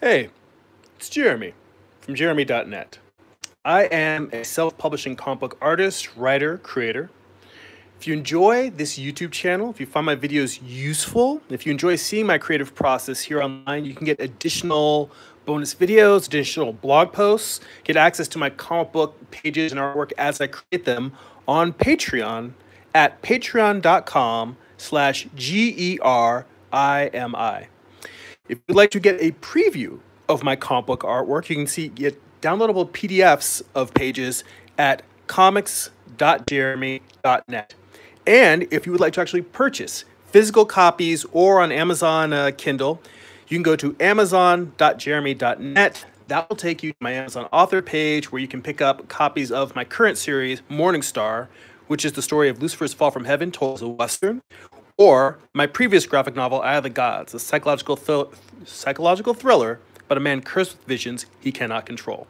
Hey, it's Gerimi from gerimi.net. I am a self publishing comic book artist, writer, creator. If you enjoy this YouTube channel, if you find my videos useful, if you enjoy seeing my creative process here online, you can get additional bonus videos, additional blog posts, get access to my comic book pages and artwork as I create them on Patreon at patreon.com slash G-E-R-I-M-I. If you'd like to get a preview of my comic book artwork, you can see get downloadable PDFs of pages at comics.gerimi.net. And if you would like to actually purchase physical copies or on Amazon uh, Kindle, you can go to amazon.gerimi.net. That will take you to my Amazon author page where you can pick up copies of my current series, Morning Star, which is the story of Lucifer's fall from heaven told as a Western, or my previous graphic novel, Eye of the Gods, a psychological, psychological thriller about a man cursed with visions he cannot control.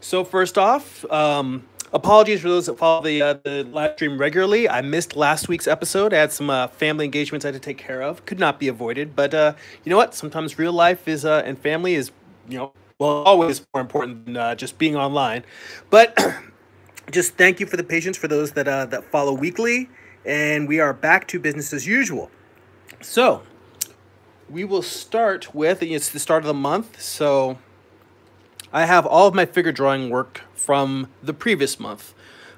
So, first off, um, apologies for those that follow the, uh, the live stream regularly. I missed last week's episode. I had some uh, family engagements I had to take care of. Could not be avoided. But uh, you know what? Sometimes real life is uh, and family is, you know, well, always more important than uh, just being online. But just thank you for the patience for those that uh, that follow weekly and we are back to business as usual. So, we will start with it's the start of the month, so I have all of my figure drawing work from the previous month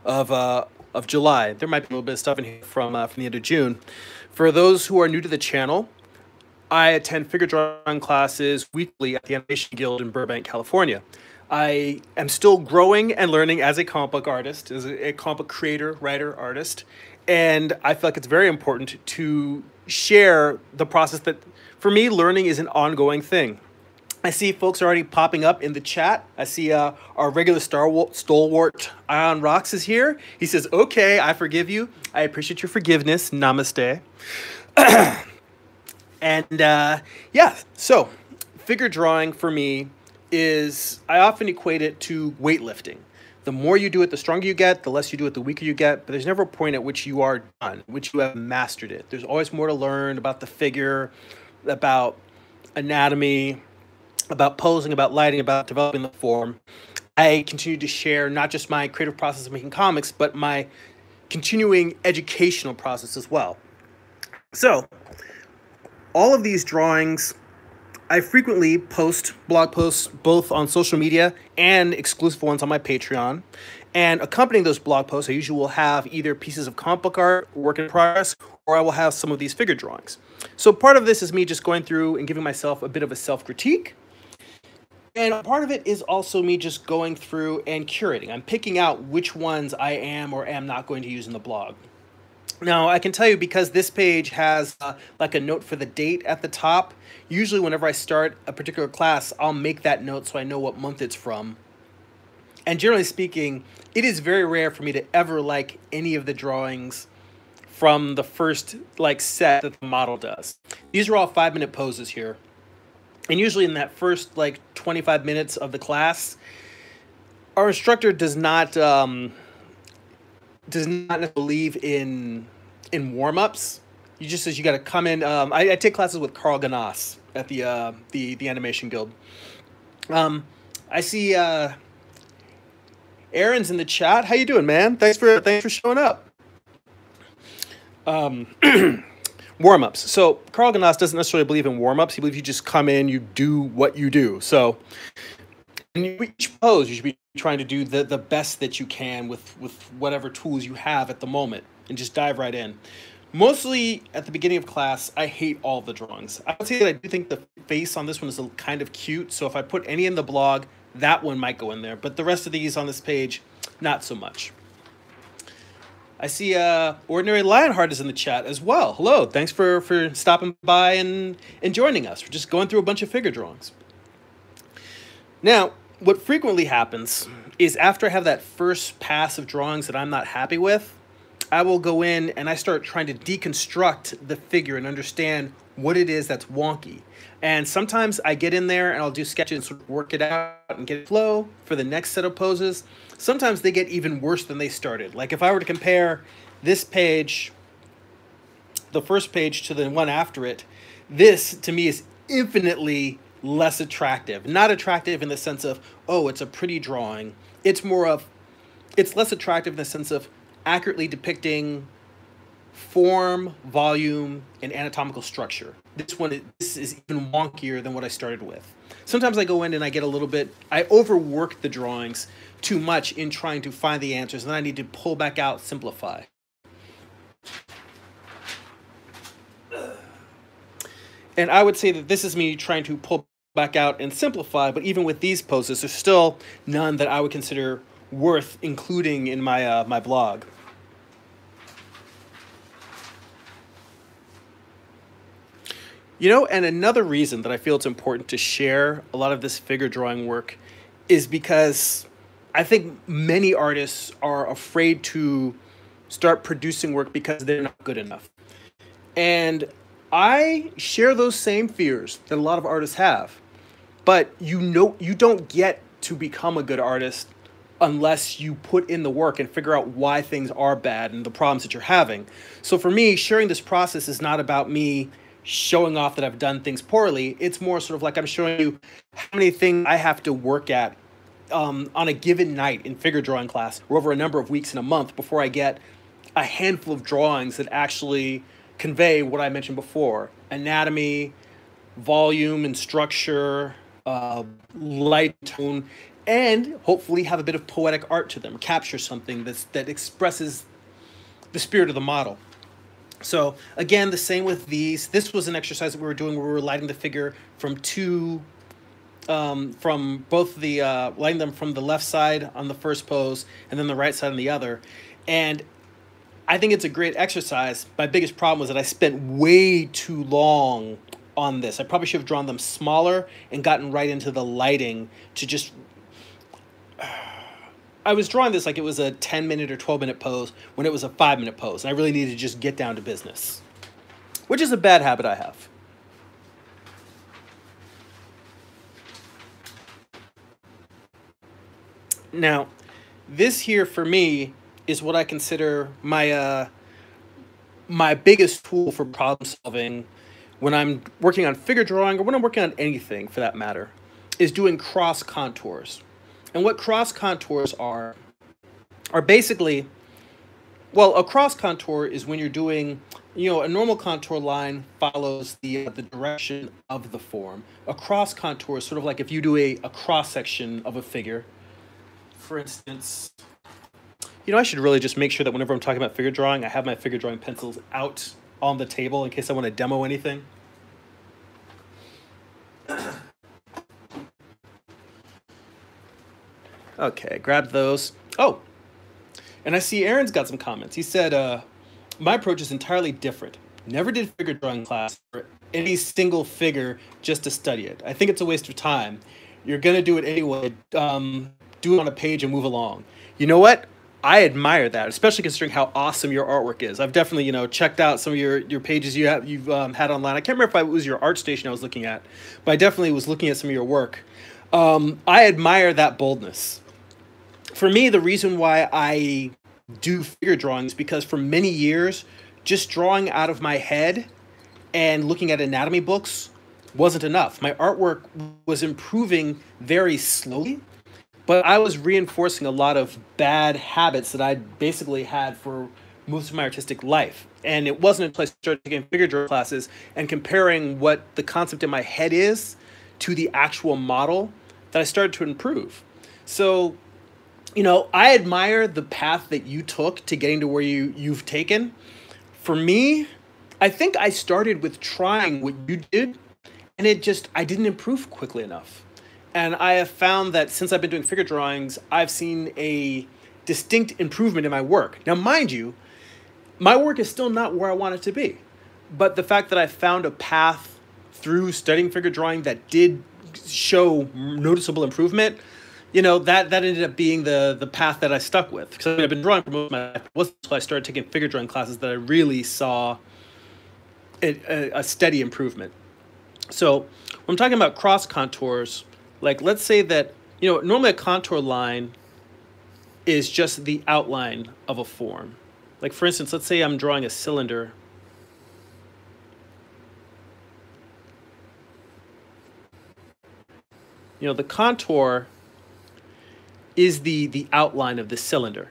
of uh, of July. There might be a little bit of stuff in here from uh, from the end of June. For those who are new to the channel, I attend figure drawing classes weekly at the Animation Guild in Burbank, California. I am still growing and learning as a comic book artist, as a, comic book creator, writer, artist, and I feel like it's very important to share the process that, for me, learning is an ongoing thing. I see folks already popping up in the chat. I see uh, our regular Star stalwart Ion Rocks is here. He says, "Okay, I forgive you. I appreciate your forgiveness. Namaste." and uh, yeah, so figure drawing for me is I often equate it to weightlifting the more you do it, the stronger you get, the less you do it, the weaker you get. But there's never a point at which you are done, which you have mastered it. There's always more to learn about the figure, about anatomy, about posing, about lighting, about developing the form. I continue to share not just my creative process of making comics, but my continuing educational process as well. So, all of these drawings I frequently post blog posts both on social media and exclusive ones on my Patreon. And accompanying those blog posts, I usually will have either pieces of comic book art, work in progress, or I will have some of these figure drawings. So part of this is me just going through and giving myself a bit of a self critique. And part of it is also me just going through and curating. I'm picking out which ones I am or am not going to use in the blog. Now, I can tell you because this page has uh, like a note for the date at the top, usually whenever I start a particular class, I'll make that note so I know what month it's from. And generally speaking, it is very rare for me to ever like any of the drawings from the first like set that the model does. These are all five minute poses here. And usually in that first like 25 minutes of the class, our instructor does not um, does not believe in in warm ups. You just says you got to come in. Um, I, I, take classes with Karl Gnass at the uh, the the Animation Guild. Um, I see uh, Aaron's in the chat. How you doing, man? Thanks for thanks for showing up. Um, warm ups. So Karl Gnass doesn't necessarily believe in warm ups. He believes you just come in, you do what you do. So in each pose, you should be trying to do the, the best that you can with, with whatever tools you have at the moment and just dive right in. Mostly at the beginning of class, I hate all the drawings. I would say that I do think the face on this one is kind of cute. So if I put any in the blog, that one might go in there. But the rest of these on this page, not so much. I see uh, Ordinary Lionheart is in the chat as well. Hello, thanks for, for stopping by and, and joining us. We're just going through a bunch of figure drawings. Now, what frequently happens is after I have that first pass of drawings that I'm not happy with, I will go in and I start trying to deconstruct the figure and understand what it is that's wonky. And sometimes I get in there and I'll do sketches and sort of work it out and get flow for the next set of poses. Sometimes they get even worse than they started. Like if I were to compare this page, the first page to the one after it, this to me is infinitely less attractive. Not attractive in the sense of, oh, it's a pretty drawing. It's more of, it's less attractive in the sense of accurately depicting form, volume, and anatomical structure. This one, this is even wonkier than what I started with. Sometimes I go in and I get a little bit, I overwork the drawings too much in trying to find the answers, and I need to pull back out, simplify. And I would say that this is me trying to pull back out and simplify, but even with these poses, there's still none that I would consider worth including in my, uh, my blog. You know, and another reason that I feel it's important to share a lot of this figure drawing work is because I think many artists are afraid to start producing work because they're not good enough. And I share those same fears that a lot of artists have. But you know you don't get to become a good artist unless you put in the work and figure out why things are bad and the problems that you're having. So for me, sharing this process is not about me showing off that I've done things poorly. It's more sort of like I'm showing you how many things I have to work at um, on a given night in figure drawing class or over a number of weeks in a month before I get a handful of drawings that actually convey what I mentioned before anatomy, volume and structure, uh, light tone, and hopefully have a bit of poetic art to them, capture something that's, that expresses the spirit of the model. So again, the same with these. This was an exercise that we were doing where we were lighting the figure from two, um, from both the, uh, lighting them from the left side on the first pose and then the right side on the other. And I think it's a great exercise. My biggest problem was that I spent way too long on this. I probably should have drawn them smaller and gotten right into the lighting to just I was drawing this like it was a 10 minute or 12 minute pose when it was a 5 minute pose and I really needed to just get down to business. Which is a bad habit I have. Now, this here for me is what I consider my uh, my biggest tool for problem solving when I'm working on figure drawing or when I'm working on anything for that matter, is doing cross contours. And what cross contours are, are basically, well, a cross contour is when you're doing, you know, a normal contour line follows the, uh, the direction of the form. A cross contour is sort of like if you do a, a cross section of a figure. For instance, you know, I should really just make sure that whenever I'm talking about figure drawing, I have my figure drawing pencils out on the table in case I want to demo anything. Okay, grab those. Oh, and I see Aaron's got some comments. He said, uh, my approach is entirely different. Never did figure drawing class for any single figure just to study it. I think it's a waste of time. You're going to do it anyway. Um, do it on a page and move along. You know what? I admire that, especially considering how awesome your artwork is. I've definitely, you know, checked out some of your, your pages you have you've um, had online. I can't remember if it was your art station I was looking at, but I definitely was looking at some of your work. Um, I admire that boldness. For me, the reason why I do figure drawings because for many years, just drawing out of my head and looking at anatomy books wasn't enough. My artwork was improving very slowly but I was reinforcing a lot of bad habits that I basically had for most of my artistic life. And it wasn't until I started taking figure drawing classes and comparing what the concept in my head is to the actual model that I started to improve. So, you know, I admire the path that you took to getting to where you, you've taken. For me, I think I started with trying what you did, and it just, I didn't improve quickly enough. And I have found that since I've been doing figure drawings, I've seen a distinct improvement in my work. Now, mind you, my work is still not where I want it to be. But the fact that I found a path through studying figure drawing that did show noticeable improvement, you know, that, that ended up being the, the path that I stuck with. Because I've been drawing for most of my life. It wasn't until I started taking figure drawing classes that I really saw a, a, a steady improvement. So when I'm talking about cross contours, like let's say that, you know, normally a contour line is just the outline of a form. Like for instance, let's say I'm drawing a cylinder. You know, the contour is the, the outline of the cylinder.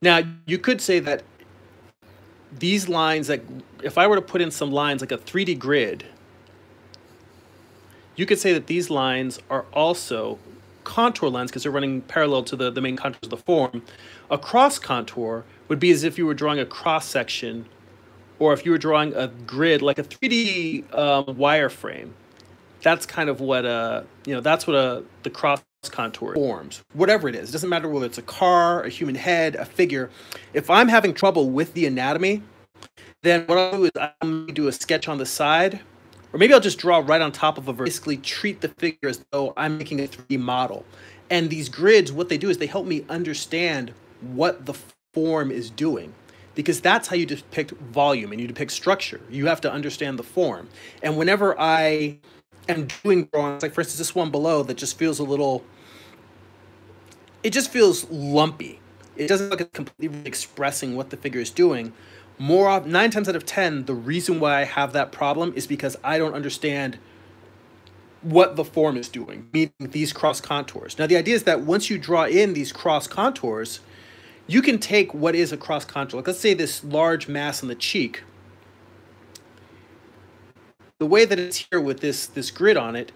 Now, you could say that these lines, like if I were to put in some lines like a 3D grid, you could say that these lines are also contour lines because they're running parallel to the, the main contours of the form. A cross contour would be as if you were drawing a cross section or if you were drawing a grid like a 3D um, wireframe. That's kind of what a, you know, that's what a, the cross contour forms. Whatever it is, it doesn't matter whether it's a car, a human head, a figure. If I'm having trouble with the anatomy, then what I'll do is I'm do a sketch on the side or maybe I'll just draw right on top of a basically treat the figure as though I'm making a 3D model. And these grids, what they do is they help me understand what the form is doing. Because that's how you depict volume and you depict structure. You have to understand the form. And whenever I am doing drawings, like for instance, this one below that just feels a little, it just feels lumpy. It doesn't look completely expressing what the figure is doing more nine times out of ten, the reason why I have that problem is because I don't understand what the form is doing, meaning these cross contours. Now, the idea is that once you draw in these cross contours, you can take what is a cross contour. Like let's say this large mass on the cheek. The way that it's here with this, this grid on it,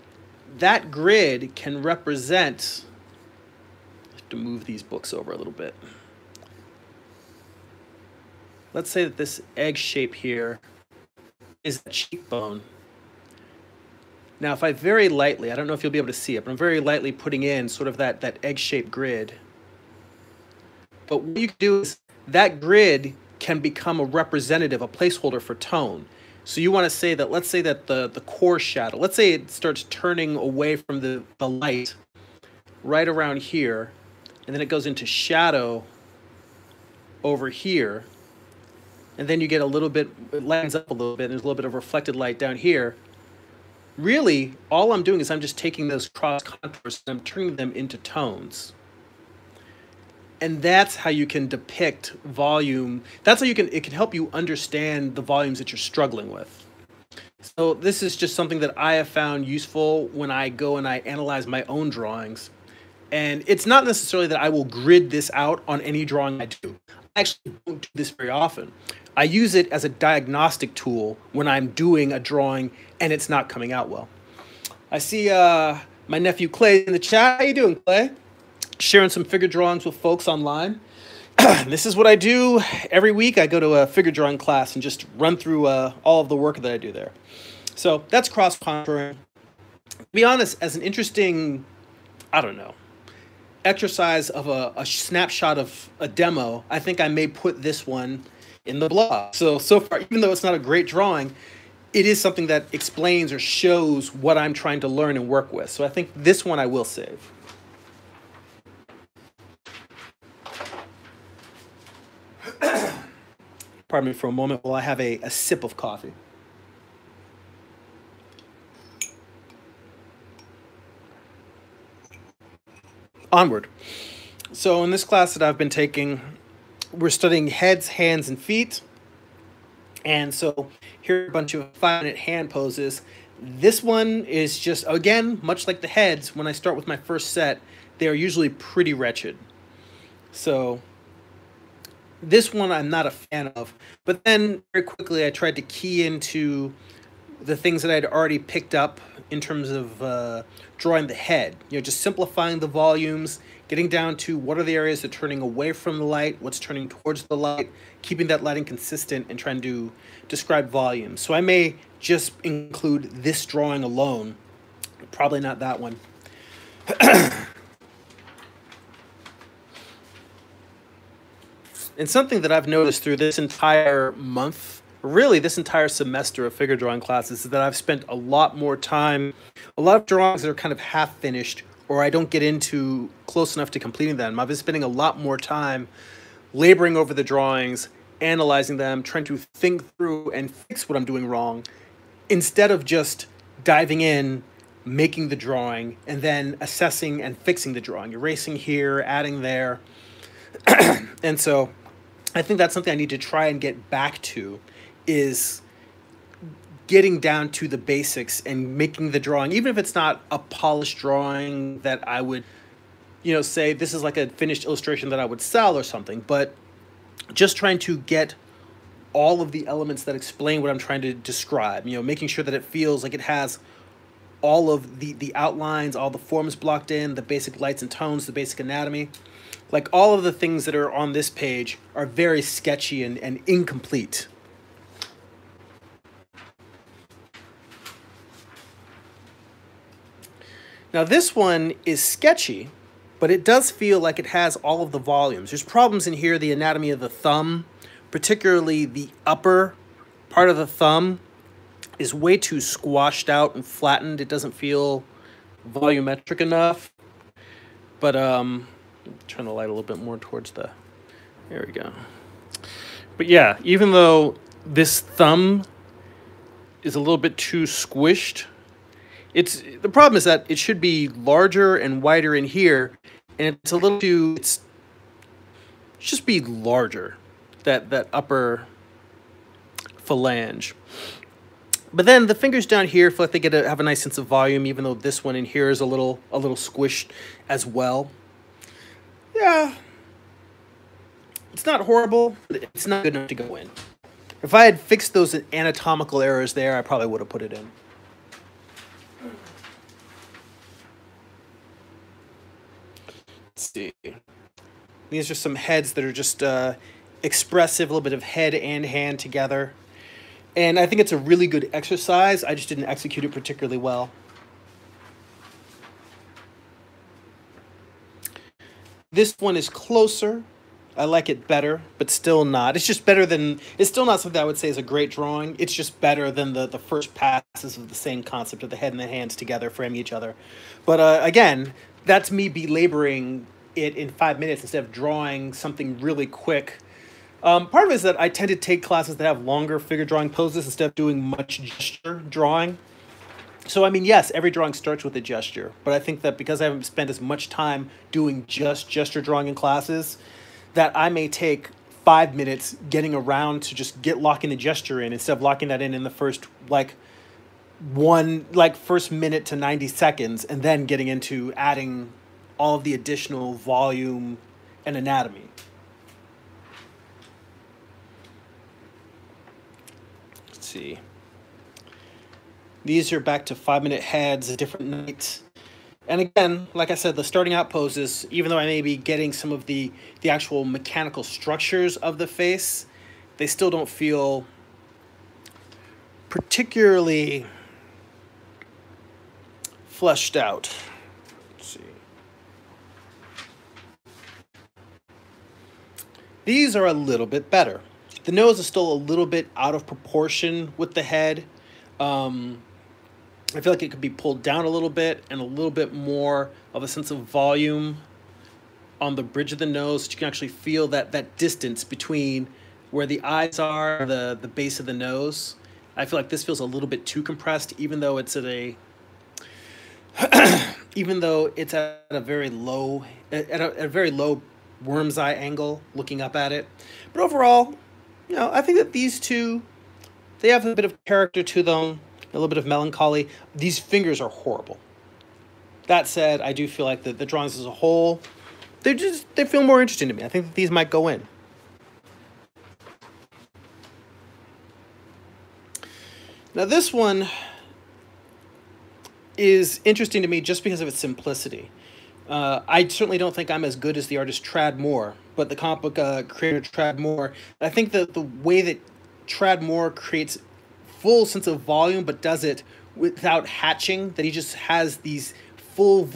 that grid can represent, Have to move these books over a little bit let's say that this egg shape here is the cheekbone. Now, if I very lightly, I don't know if you'll be able to see it, but I'm very lightly putting in sort of that, that egg-shaped grid. But what you can do is that grid can become a representative, a placeholder for tone. So you want to say that, let's say that the, the core shadow, let's say it starts turning away from the, the light right around here, and then it goes into shadow over here and then you get a little bit, it lightens up a little bit, and there's a little bit of reflected light down here. Really, all I'm doing is I'm just taking those cross contours and I'm turning them into tones. And that's how you can depict volume. That's how you can, it can help you understand the volumes that you're struggling with. So this is just something that I have found useful when I go and I analyze my own drawings. And it's not necessarily that I will grid this out on any drawing I do. I actually don't do this very often. I use it as a diagnostic tool when I'm doing a drawing and it's not coming out well. I see uh, my nephew Clay in the chat. How you doing, Clay? Sharing some figure drawings with folks online. this is what I do every week. I go to a figure drawing class and just run through uh, all of the work that I do there. So that's cross contouring. To be honest, as an interesting, I don't know, exercise of a, a snapshot of a demo, I think I may put this one in the blog. So, so far, even though it's not a great drawing, it is something that explains or shows what I'm trying to learn and work with. So I think this one I will save. Pardon me for a moment while I have a, a sip of coffee. Onward. So in this class that I've been taking, we're studying heads, hands, and feet. And so here are a bunch of five minute hand poses. This one is just, again, much like the heads, when I start with my first set, they are usually pretty wretched. So this one I'm not a fan of. But then very quickly I tried to key into the things that I'd already picked up in terms of uh, drawing the head. You know, just simplifying the volumes, getting down to what are the areas that are turning away from the light, what's turning towards the light, keeping that lighting consistent and trying to describe volume. So I may just include this drawing alone, probably not that one. and something that I've noticed through this entire month, really this entire semester of figure drawing classes, is that I've spent a lot more time, a lot of drawings that are kind of half finished or I don't get into close enough to completing them. I've been spending a lot more time laboring over the drawings, analyzing them, trying to think through and fix what I'm doing wrong, instead of just diving in, making the drawing, and then assessing and fixing the drawing, erasing here, adding there. and so I think that's something I need to try and get back to is getting down to the basics and making the drawing, even if it's not a polished drawing that I would, you know, say this is like a finished illustration that I would sell or something, but just trying to get all of the elements that explain what I'm trying to describe, you know, making sure that it feels like it has all of the, the outlines, all the forms blocked in, the basic lights and tones, the basic anatomy. Like all of the things that are on this page are very sketchy and, and incomplete. Now this one is sketchy, but it does feel like it has all of the volumes. There's problems in here, the anatomy of the thumb, particularly the upper part of the thumb is way too squashed out and flattened. It doesn't feel volumetric enough. But um, turn the light a little bit more towards the, there we go. But yeah, even though this thumb is a little bit too squished, it's the problem is that it should be larger and wider in here, and it's a little too, it's just be larger, that, that upper phalange. But then the fingers down here feel like they get a, have a nice sense of volume, even though this one in here is a little a little squished as well. Yeah, it's not horrible. It's not good enough to go in. If I had fixed those anatomical errors there, I probably would have put it in. See. These are some heads that are just uh, expressive, a little bit of head and hand together. And I think it's a really good exercise. I just didn't execute it particularly well. This one is closer. I like it better, but still not. It's just better than, it's still not something I would say is a great drawing. It's just better than the, the first passes of the same concept of the head and the hands together framing each other. But uh, again, that's me belaboring it in five minutes instead of drawing something really quick um, part of it is that I tend to take classes that have longer figure drawing poses instead of doing much gesture drawing. So, I mean, yes, every drawing starts with a gesture, but I think that because I haven't spent as much time doing just gesture drawing in classes, that I may take five minutes getting around to just get locking the gesture in instead of locking that in in the first, like, one, like, first minute to 90 seconds, and then getting into adding all of the additional volume and anatomy. Let's see. These are back to five minute heads, different nights. And again, like I said, the starting out poses, even though I may be getting some of the, the actual mechanical structures of the face, they still don't feel particularly fleshed out. Let's see. These are a little bit better. The nose is still a little bit out of proportion with the head. Um, I feel like it could be pulled down a little bit and a little bit more of a sense of volume on the bridge of the nose. So you can actually feel that, that distance between where the eyes are, the, the base of the nose. I feel like this feels a little bit too compressed, even though it's at a, even though it's at a very low, at a, at a very low worm's eye angle looking up at it. But overall, you know, I think that these two, they have a bit of character to them, a little bit of melancholy. These fingers are horrible. That said, I do feel like the, the drawings as a whole, they just they feel more interesting to me. I think that these might go in. Now this one is interesting to me just because of its simplicity. Uh, I certainly don't think I'm as good as the artist Tradd Moore, but the comic book uh, creator Tradd Moore. I think that the way that Tradd Moore creates full sense of volume, but does it without hatching, that he just has these full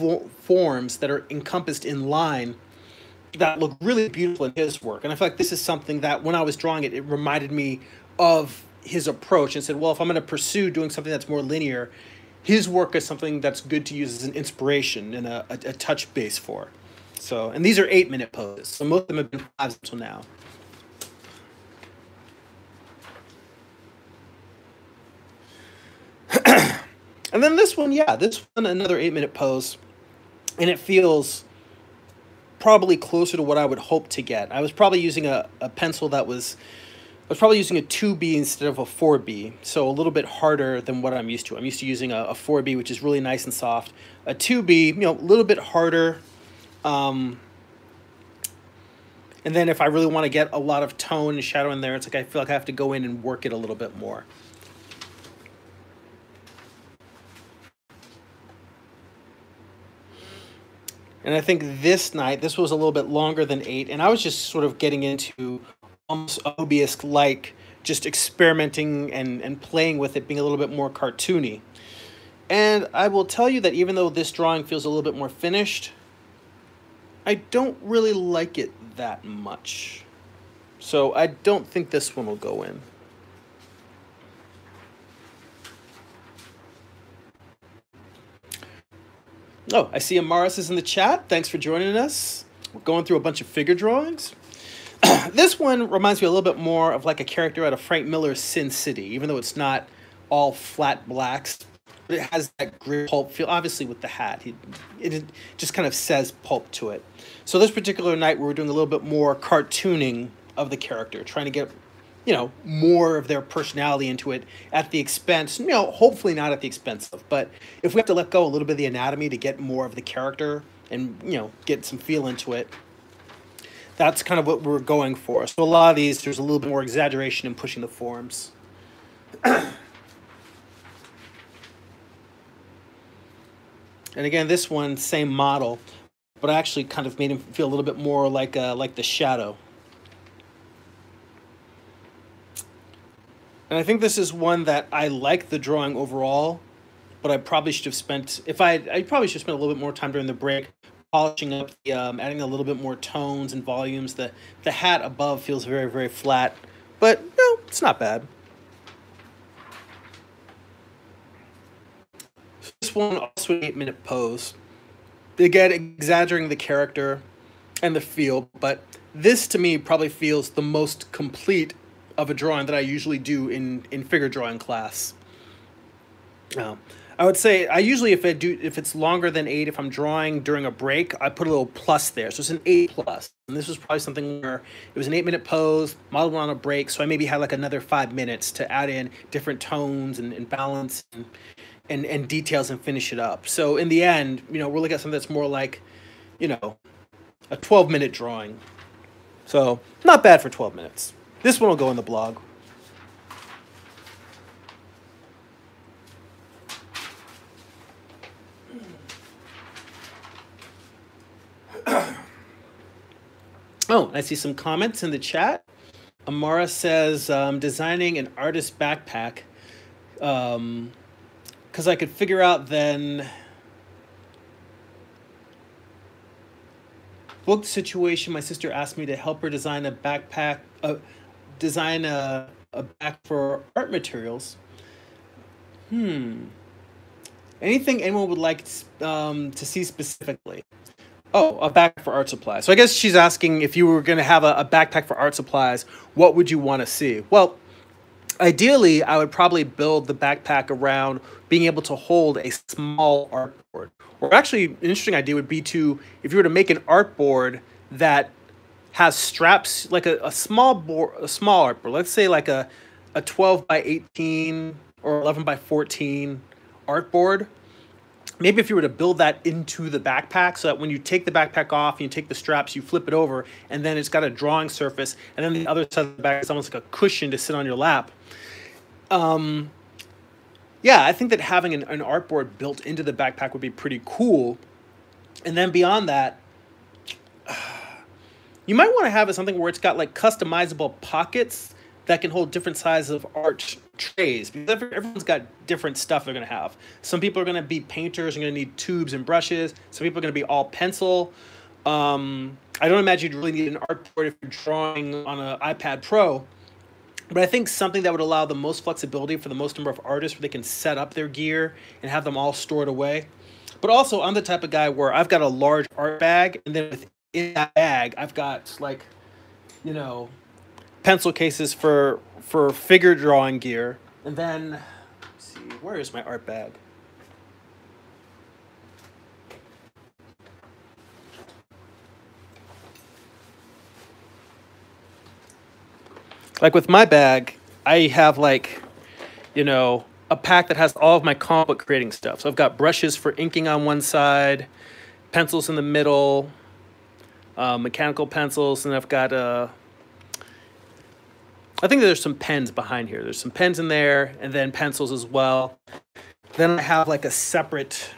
forms that are encompassed in line that look really beautiful in his work. And I feel like this is something that when I was drawing it, it reminded me of his approach and said, well, if I'm going to pursue doing something that's more linear, his work is something that's good to use as an inspiration and a, a, a touch base for. So, and these are eight minute poses. So most of them have been five until now. and then this one, yeah, this one, another eight minute pose. And it feels probably closer to what I would hope to get. I was probably using a, a pencil that was was probably using a 2B instead of a 4B, so a little bit harder than what I'm used to. I'm used to using a, a 4B, which is really nice and soft. A 2B, you know, a little bit harder. Um, and then if I really want to get a lot of tone and shadow in there, it's like I feel like I have to go in and work it a little bit more. And I think this night, this was a little bit longer than eight, and I was just sort of getting into almost Moebius like, just experimenting and, and playing with it, being a little bit more cartoony. And I will tell you that even though this drawing feels a little bit more finished, I don't really like it that much. So I don't think this one will go in. Oh, I see Amaris is in the chat. Thanks for joining us. We're going through a bunch of figure drawings. this one reminds me a little bit more of like a character out of Frank Miller's Sin City, even though it's not all flat blacks. But it has that grit pulp feel, obviously with the hat. He, it just kind of says pulp to it. So this particular night, we were doing a little bit more cartooning of the character, trying to get you know, more of their personality into it at the expense, you know, hopefully not at the expense of, but if we have to let go a little bit of the anatomy to get more of the character and, you know, get some feel into it, that's kind of what we're going for. So a lot of these, there's a little bit more exaggeration in pushing the forms. and again, this one, same model, but I actually kind of made him feel a little bit more like, uh, like the shadow. And I think this is one that I like the drawing overall, but I probably should have spent, if I, I probably should have spent a little bit more time during the break polishing up, the, um, adding a little bit more tones and volumes. The, the hat above feels very, very flat, but no, it's not bad. This one also an eight minute pose. Again, exaggerating the character and the feel, but this to me probably feels the most complete of a drawing that I usually do in in figure drawing class. Um, I would say I usually if I do if it's longer than eight, if I'm drawing during a break, I put a little plus there. So it's an eight plus. And this was probably something where it was an eight minute pose, modeled on a break. So I maybe had like another five minutes to add in different tones and, and balance and, and and details and finish it up. So in the end, you know, we're looking at something that's more like, you know, a 12 minute drawing. So not bad for 12 minutes. This one will go in the blog. Oh, I see some comments in the chat. Amara says, um, designing an artist backpack. Because um, I could figure out then book situation. My sister asked me to help her design a backpack, uh, design a, a back for art materials. Hmm. Anything anyone would like um, to see specifically? Oh, a back for art supplies. So I guess she's asking if you were going to have a, a backpack for art supplies, what would you want to see? Well, ideally, I would probably build the backpack around being able to hold a small art board. Or actually, an interesting idea would be to, if you were to make an art board that has straps, like a, a small board, a small art board, let's say like a, a 12 by 18 or 11 by 14 art board, maybe if you were to build that into the backpack so that when you take the backpack off and you take the straps, you flip it over, and then it's got a drawing surface, and then the other side of the back is almost like a cushion to sit on your lap. Um, yeah, I think that having an, an artboard built into the backpack would be pretty cool. And then beyond that, you might want to have it something where it's got like customizable pockets that can hold different sizes of art trays because everyone's got different stuff they're going to have. Some people are going to be painters and going to need tubes and brushes. Some people are going to be all pencil. Um, I don't imagine you'd really need an art board if you're drawing on an iPad Pro. But I think something that would allow the most flexibility for the most number of artists where they can set up their gear and have them all stored away. But also, I'm the type of guy where I've got a large art bag, and then within that bag, I've got like, you know, pencil cases for for figure drawing gear. And then, see, where is my art bag? like with my bag, I have like, you know, a pack that has all of my comic book creating stuff. So I've got brushes for inking on one side, pencils in the middle, uh, mechanical pencils, and I've got uh, I think there's some pens behind here. There's some pens in there, and then pencils as well. Then I have like a separate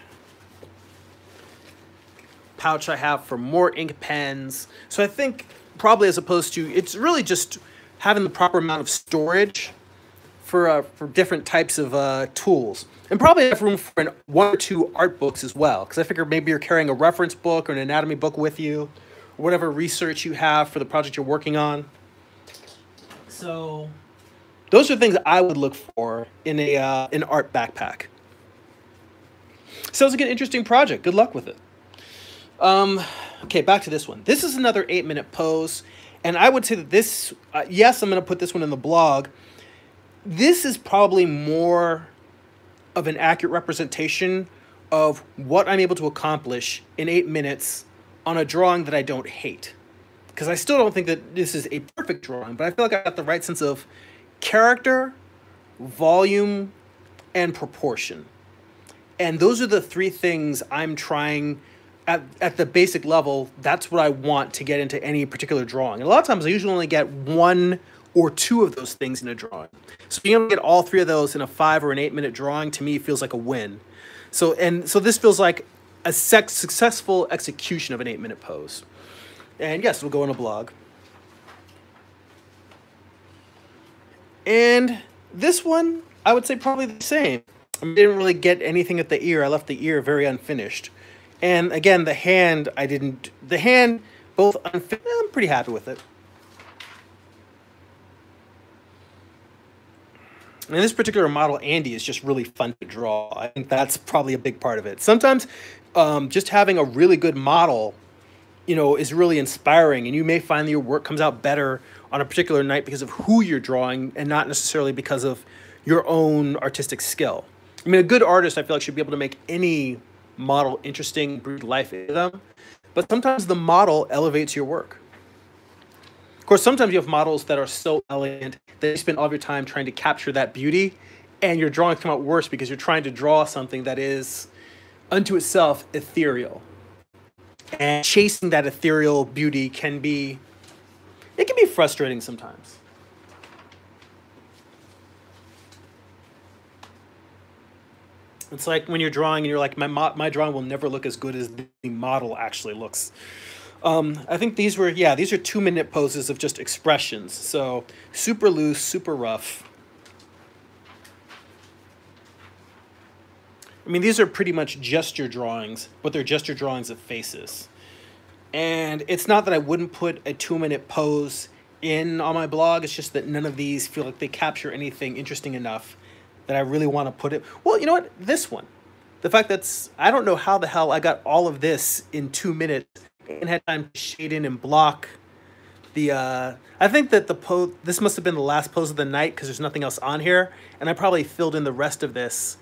pouch I have for more ink pens. So I think probably as opposed to, it's really just having the proper amount of storage for, uh, for different types of uh, tools. And probably have room for an, one or two art books as well. Because I figure maybe you're carrying a reference book or an anatomy book with you, whatever research you have for the project you're working on. So those are things I would look for in a uh, an art backpack. Sounds like an interesting project. Good luck with it. Um, okay, back to this one. This is another eight minute pose. And I would say that this, uh, yes, I'm going to put this one in the blog. This is probably more of an accurate representation of what I'm able to accomplish in eight minutes on a drawing that I don't hate because I still don't think that this is a perfect drawing, but I feel like I got the right sense of character, volume, and proportion. And those are the three things I'm trying at, at the basic level. That's what I want to get into any particular drawing. And a lot of times I usually only get one or two of those things in a drawing. So being able to get all three of those in a five or an eight minute drawing to me feels like a win. So and so this feels like a successful execution of an eight minute pose. And yes, it'll go on a blog. And this one, I would say probably the same. I didn't really get anything at the ear. I left the ear very unfinished. And again, the hand, I didn't, the hand, both unfinished, I'm pretty happy with it. And this particular model, Andy, is just really fun to draw. I think that's probably a big part of it. Sometimes um, just having a really good model you know, is really inspiring. And you may find that your work comes out better on a particular night because of who you're drawing and not necessarily because of your own artistic skill. I mean, a good artist, I feel like, should be able to make any model interesting, breathe life into them. But sometimes the model elevates your work. Of course, sometimes you have models that are so elegant that you spend all of your time trying to capture that beauty, and your drawings come out worse because you're trying to draw something that is, unto itself, ethereal and chasing that ethereal beauty can be it can be frustrating sometimes. It's like when you're drawing and you're like my, my drawing will never look as good as the model actually looks. Um, i think these were yeah these are two minute poses of just expressions. So super loose super rough I mean, these are pretty much gesture drawings, but they're gesture drawings of faces. And it's not that I wouldn't put a two minute pose in on my blog, it's just that none of these feel like they capture anything interesting enough that I really want to put it. Well, you know what? This one. The fact that's, I don't know how the hell I got all of this in two minutes and had time to shade in and block the uh i think that the pose this must have been the last pose of the night because there's nothing else on here and i probably filled in the rest of this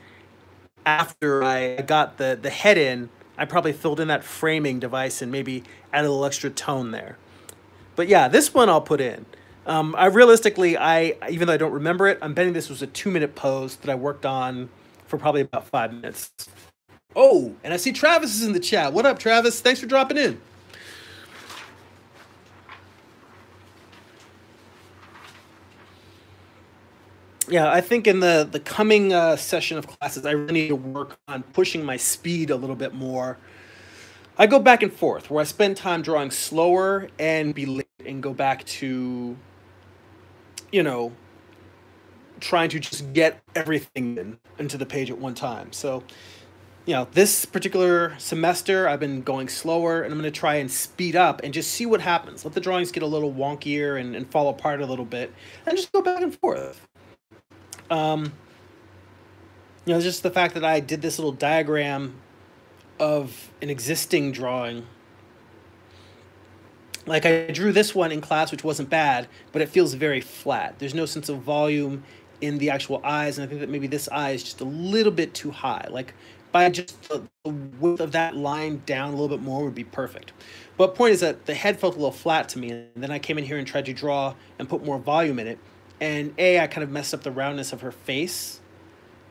after I got the, the head in, I probably filled in that framing device and maybe added a little extra tone there. But yeah, this one I'll put in. Um, I realistically, I even though I don't remember it, I'm betting this was a two minute pose that I worked on for probably about five minutes. Oh, and I see Travis is in the chat. What up, Travis? Thanks for dropping in. Yeah, I think in the the coming uh, session of classes, I really need to work on pushing my speed a little bit more. I go back and forth where I spend time drawing slower and be late and go back to, you know, trying to just get everything in, into the page at one time. So, you know, this particular semester, I've been going slower and I'm going to try and speed up and just see what happens. Let the drawings get a little wonkier and, and fall apart a little bit and just go back and forth. Um, you know, just the fact that I did this little diagram of an existing drawing. Like I drew this one in class, which wasn't bad, but it feels very flat. There's no sense of volume in the actual eyes, and I think that maybe this eye is just a little bit too high. Like by just the, width of that line down a little bit more would be perfect. But point is that the head felt a little flat to me, and then I came in here and tried to draw and put more volume in it, And A, I kind of messed up the roundness of her face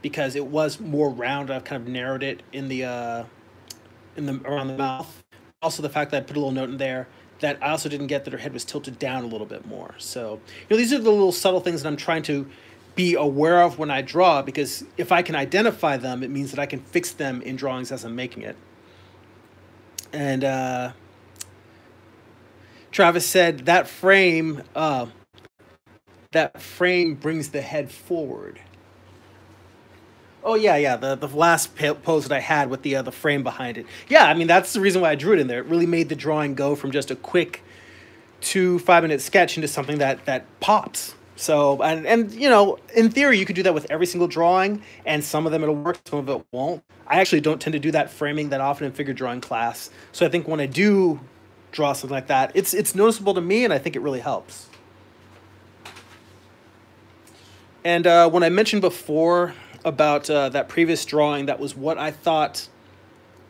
because it was more round. I've kind of narrowed it in the uh, in the around the mouth. Also, the fact that I put a little note in there that I also didn't get that her head was tilted down a little bit more. So, you know, these are the little subtle things that I'm trying to be aware of when I draw because if I can identify them, it means that I can fix them in drawings as I'm making it. And uh, Travis said that frame, uh, that frame brings the head forward. Oh yeah, yeah. The the last pose that I had with the uh, the frame behind it. Yeah, I mean that's the reason why I drew it in there. It really made the drawing go from just a quick two five minute sketch into something that that pops. So and and you know in theory you could do that with every single drawing, and some of them it'll work, some of it won't. I actually don't tend to do that framing that often in figure drawing class. So I think when I do draw something like that, it's it's noticeable to me, and I think it really helps. And uh, when I mentioned before about uh, that previous drawing. That was what I thought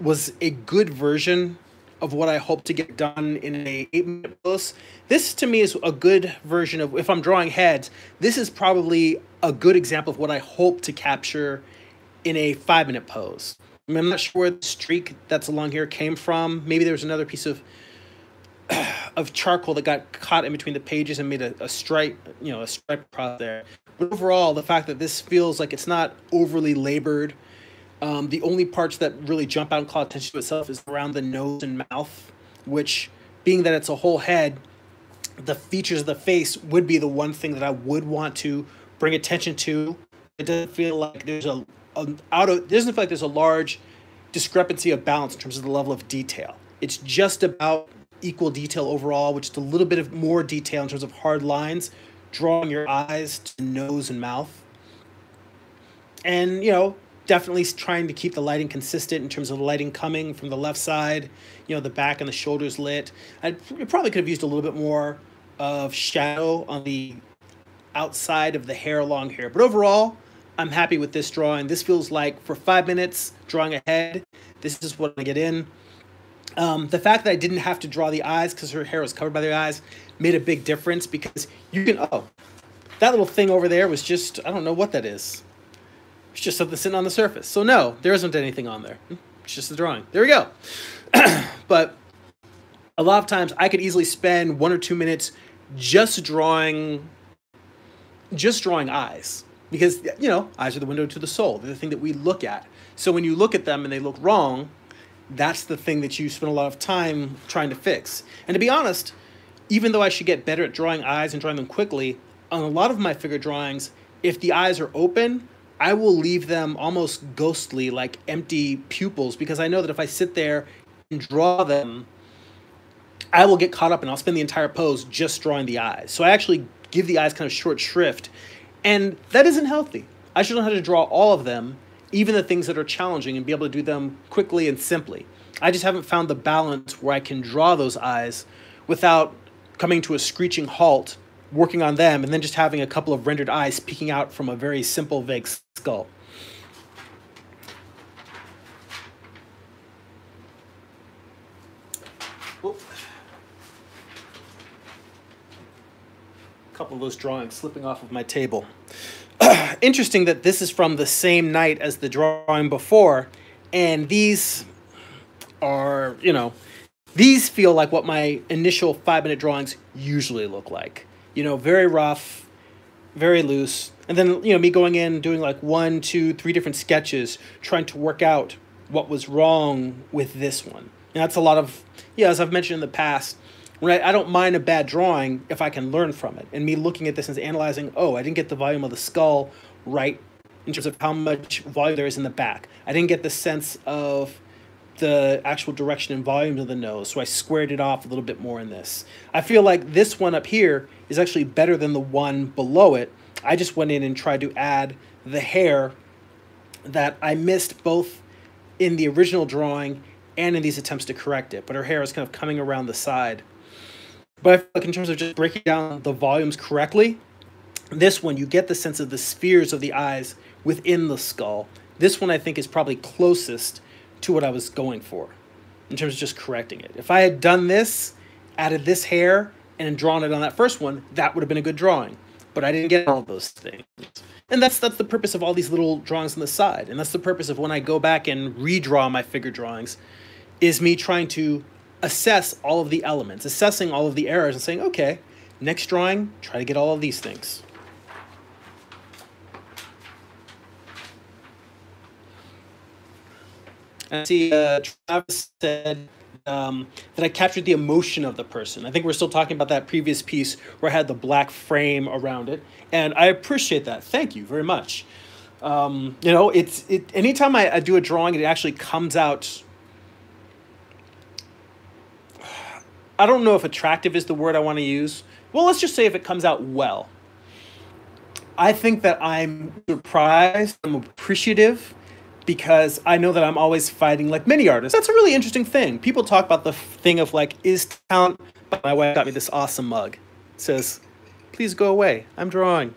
was a good version of what I hope to get done in a eight minute pose. This to me is a good version of if I'm drawing heads. This is probably a good example of what I hope to capture in a five minute pose. I am not sure where the streak that's along here came from. Maybe there was another piece of of charcoal that got caught in between the pages and made a, a stripe, you know, a stripe across there. Overall, the fact that this feels like it's not overly labored. Um, the only parts that really jump out and call attention to itself is around the nose and mouth, which, being that it's a whole head, the features of the face would be the one thing that I would want to bring attention to. It doesn't feel like there's a, a out of doesn't feel like there's a large discrepancy of balance in terms of the level of detail. It's just about equal detail overall, which is a little bit of more detail in terms of hard lines, drawing your eyes to nose and mouth. And, you know, definitely trying to keep the lighting consistent in terms of the lighting coming from the left side, you know, the back and the shoulders lit. I probably could have used a little bit more of shadow on the outside of the hair along here. But overall, I'm happy with this drawing. This feels like for five minutes drawing ahead, this is what I get in. Um, the fact that I didn't have to draw the eyes because her hair was covered by the eyes made a big difference because you can, oh, that little thing over there was just, I don't know what that is. It's just something sitting on the surface. So no, there isn't anything on there. Hmm, it's just a drawing. There we go. but a lot of times I could easily spend one or two minutes just drawing, just drawing eyes because, you know, eyes are the window to the soul. They're the thing that we look at. So when you look at them and they look wrong, that's the thing that you spend a lot of time trying to fix. And to be honest, even though I should get better at drawing eyes and drawing them quickly, on a lot of my figure drawings, if the eyes are open, I will leave them almost ghostly, like empty pupils, because I know that if I sit there and draw them, I will get caught up and I'll spend the entire pose just drawing the eyes. So I actually give the eyes kind of short shrift, and that isn't healthy. I should know how to draw all of them even the things that are challenging and be able to do them quickly and simply. I just haven't found the balance where I can draw those eyes without coming to a screeching halt, working on them, and then just having a couple of rendered eyes peeking out from a very simple, vague skull. A couple of those drawings slipping off of my table. interesting that this is from the same night as the drawing before, and these are, you know, these feel like what my initial five minute drawings usually look like. You know, very rough, very loose. And then, you know, me going in, doing like one, two, three different sketches, trying to work out what was wrong with this one. And that's a lot of, yeah, as I've mentioned in the past, when I, I don't mind a bad drawing if I can learn from it. And me looking at this and analyzing, oh, I didn't get the volume of the skull right in terms of how much volume there is in the back. I didn't get the sense of the actual direction and volume of the nose, so I squared it off a little bit more in this. I feel like this one up here is actually better than the one below it. I just went in and tried to add the hair that I missed both in the original drawing and in these attempts to correct it, but her hair is kind of coming around the side. But I feel like in terms of just breaking down the volumes correctly, this one you get the sense of the spheres of the eyes within the skull. This one I think is probably closest to what I was going for in terms of just correcting it. If I had done this, added this hair, and drawn it on that first one, that would have been a good drawing. but I didn't get all those things. And that's that's the purpose of all these little drawings on the side. And that's the purpose of when I go back and redraw my figure drawings, is me trying to assess all of the elements, assessing all of the errors and saying, okay, next drawing, try to get all of these things. I see uh, Travis said um, that I captured the emotion of the person. I think we're still talking about that previous piece where I had the black frame around it, and I appreciate that. Thank you very much. Um, you know, it's it. Anytime I, I do a drawing, it actually comes out. I don't know if attractive is the word I want to use. Well, let's just say if it comes out well. I think that I'm surprised. I'm appreciative because I know that I'm always fighting like many artists. That's a really interesting thing. People talk about the thing of like, is talent? My wife got me this awesome mug. It says, please go away. I'm drawing.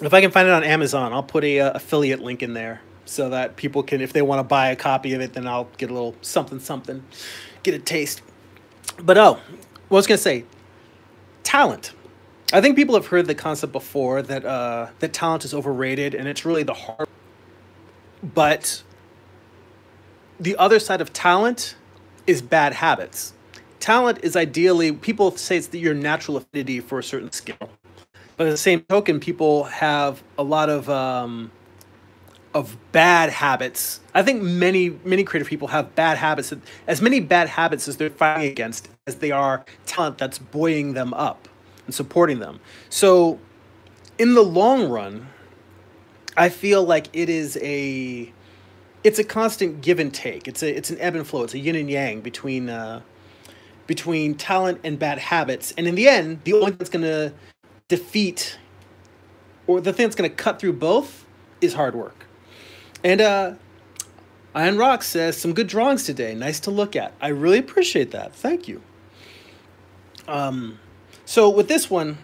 If I can find it on Amazon, I'll put a uh, affiliate link in there so that people can, if they want to buy a copy of it, then I'll get a little something something, get a taste. But oh, what I was gonna say, talent. I think people have heard the concept before that uh, that talent is overrated, and it's really the hard. But the other side of talent is bad habits. Talent is ideally people say it's your natural affinity for a certain skill, but at the same token, people have a lot of um, of bad habits. I think many many creative people have bad habits. As many bad habits as they're fighting against as they are talent that's buoying them up and supporting them. So, in the long run, I feel like it is a it's a constant give and take. It's a it's an ebb and flow. It's a yin and yang between uh, between talent and bad habits. And in the end, the only thing that's going to defeat or the thing that's going to cut through both is hard work. And uh, Iron Rock says, some good drawings today. Nice to look at. I really appreciate that. Thank you. Um, so with this one,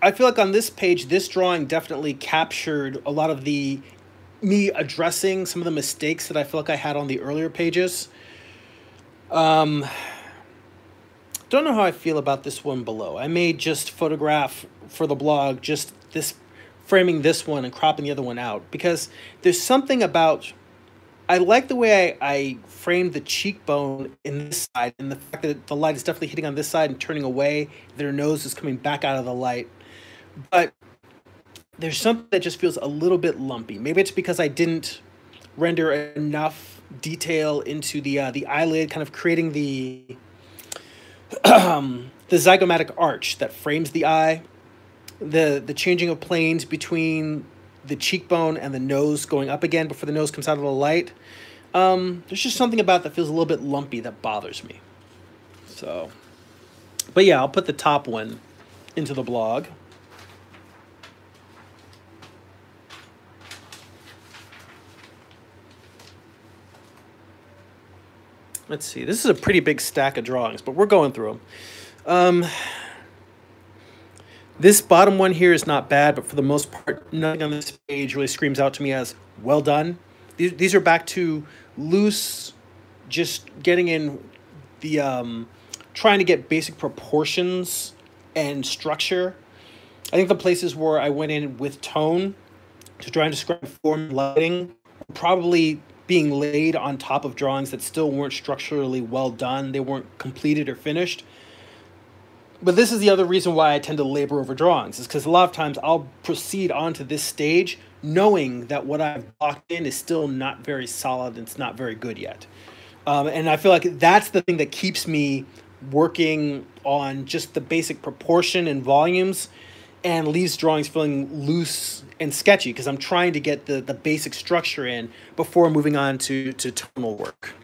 I feel like on this page, this drawing definitely captured a lot of the me addressing some of the mistakes that I feel like I had on the earlier pages. Um, don't know how I feel about this one below. I may just photograph for the blog just this framing this one and cropping the other one out because there's something about I like the way I, I framed the cheekbone in this side and the fact that the light is definitely hitting on this side and turning away. Their nose is coming back out of the light. But there's something that just feels a little bit lumpy. Maybe it's because I didn't render enough detail into the uh, the eyelid, kind of creating the um, the zygomatic arch that frames the eye the the changing of planes between the cheekbone and the nose going up again before the nose comes out of the light. Um, there's just something about that feels a little bit lumpy that bothers me. So, but yeah, I'll put the top one into the blog. Let's see. This is a pretty big stack of drawings, but we're going through them. Um, this bottom one here is not bad, but for the most part, nothing on this page really screams out to me as well done. These, these are back to loose, just getting in the, um, trying to get basic proportions and structure. I think the places where I went in with tone to try and describe form lighting probably being laid on top of drawings that still weren't structurally well done. They weren't completed or finished but this is the other reason why I tend to labor over drawings is because a lot of times I'll proceed onto this stage knowing that what I've locked in is still not very solid and it's not very good yet. Um, and I feel like that's the thing that keeps me working on just the basic proportion and volumes and leaves drawings feeling loose and sketchy because I'm trying to get the, the basic structure in before moving on to, to tonal work.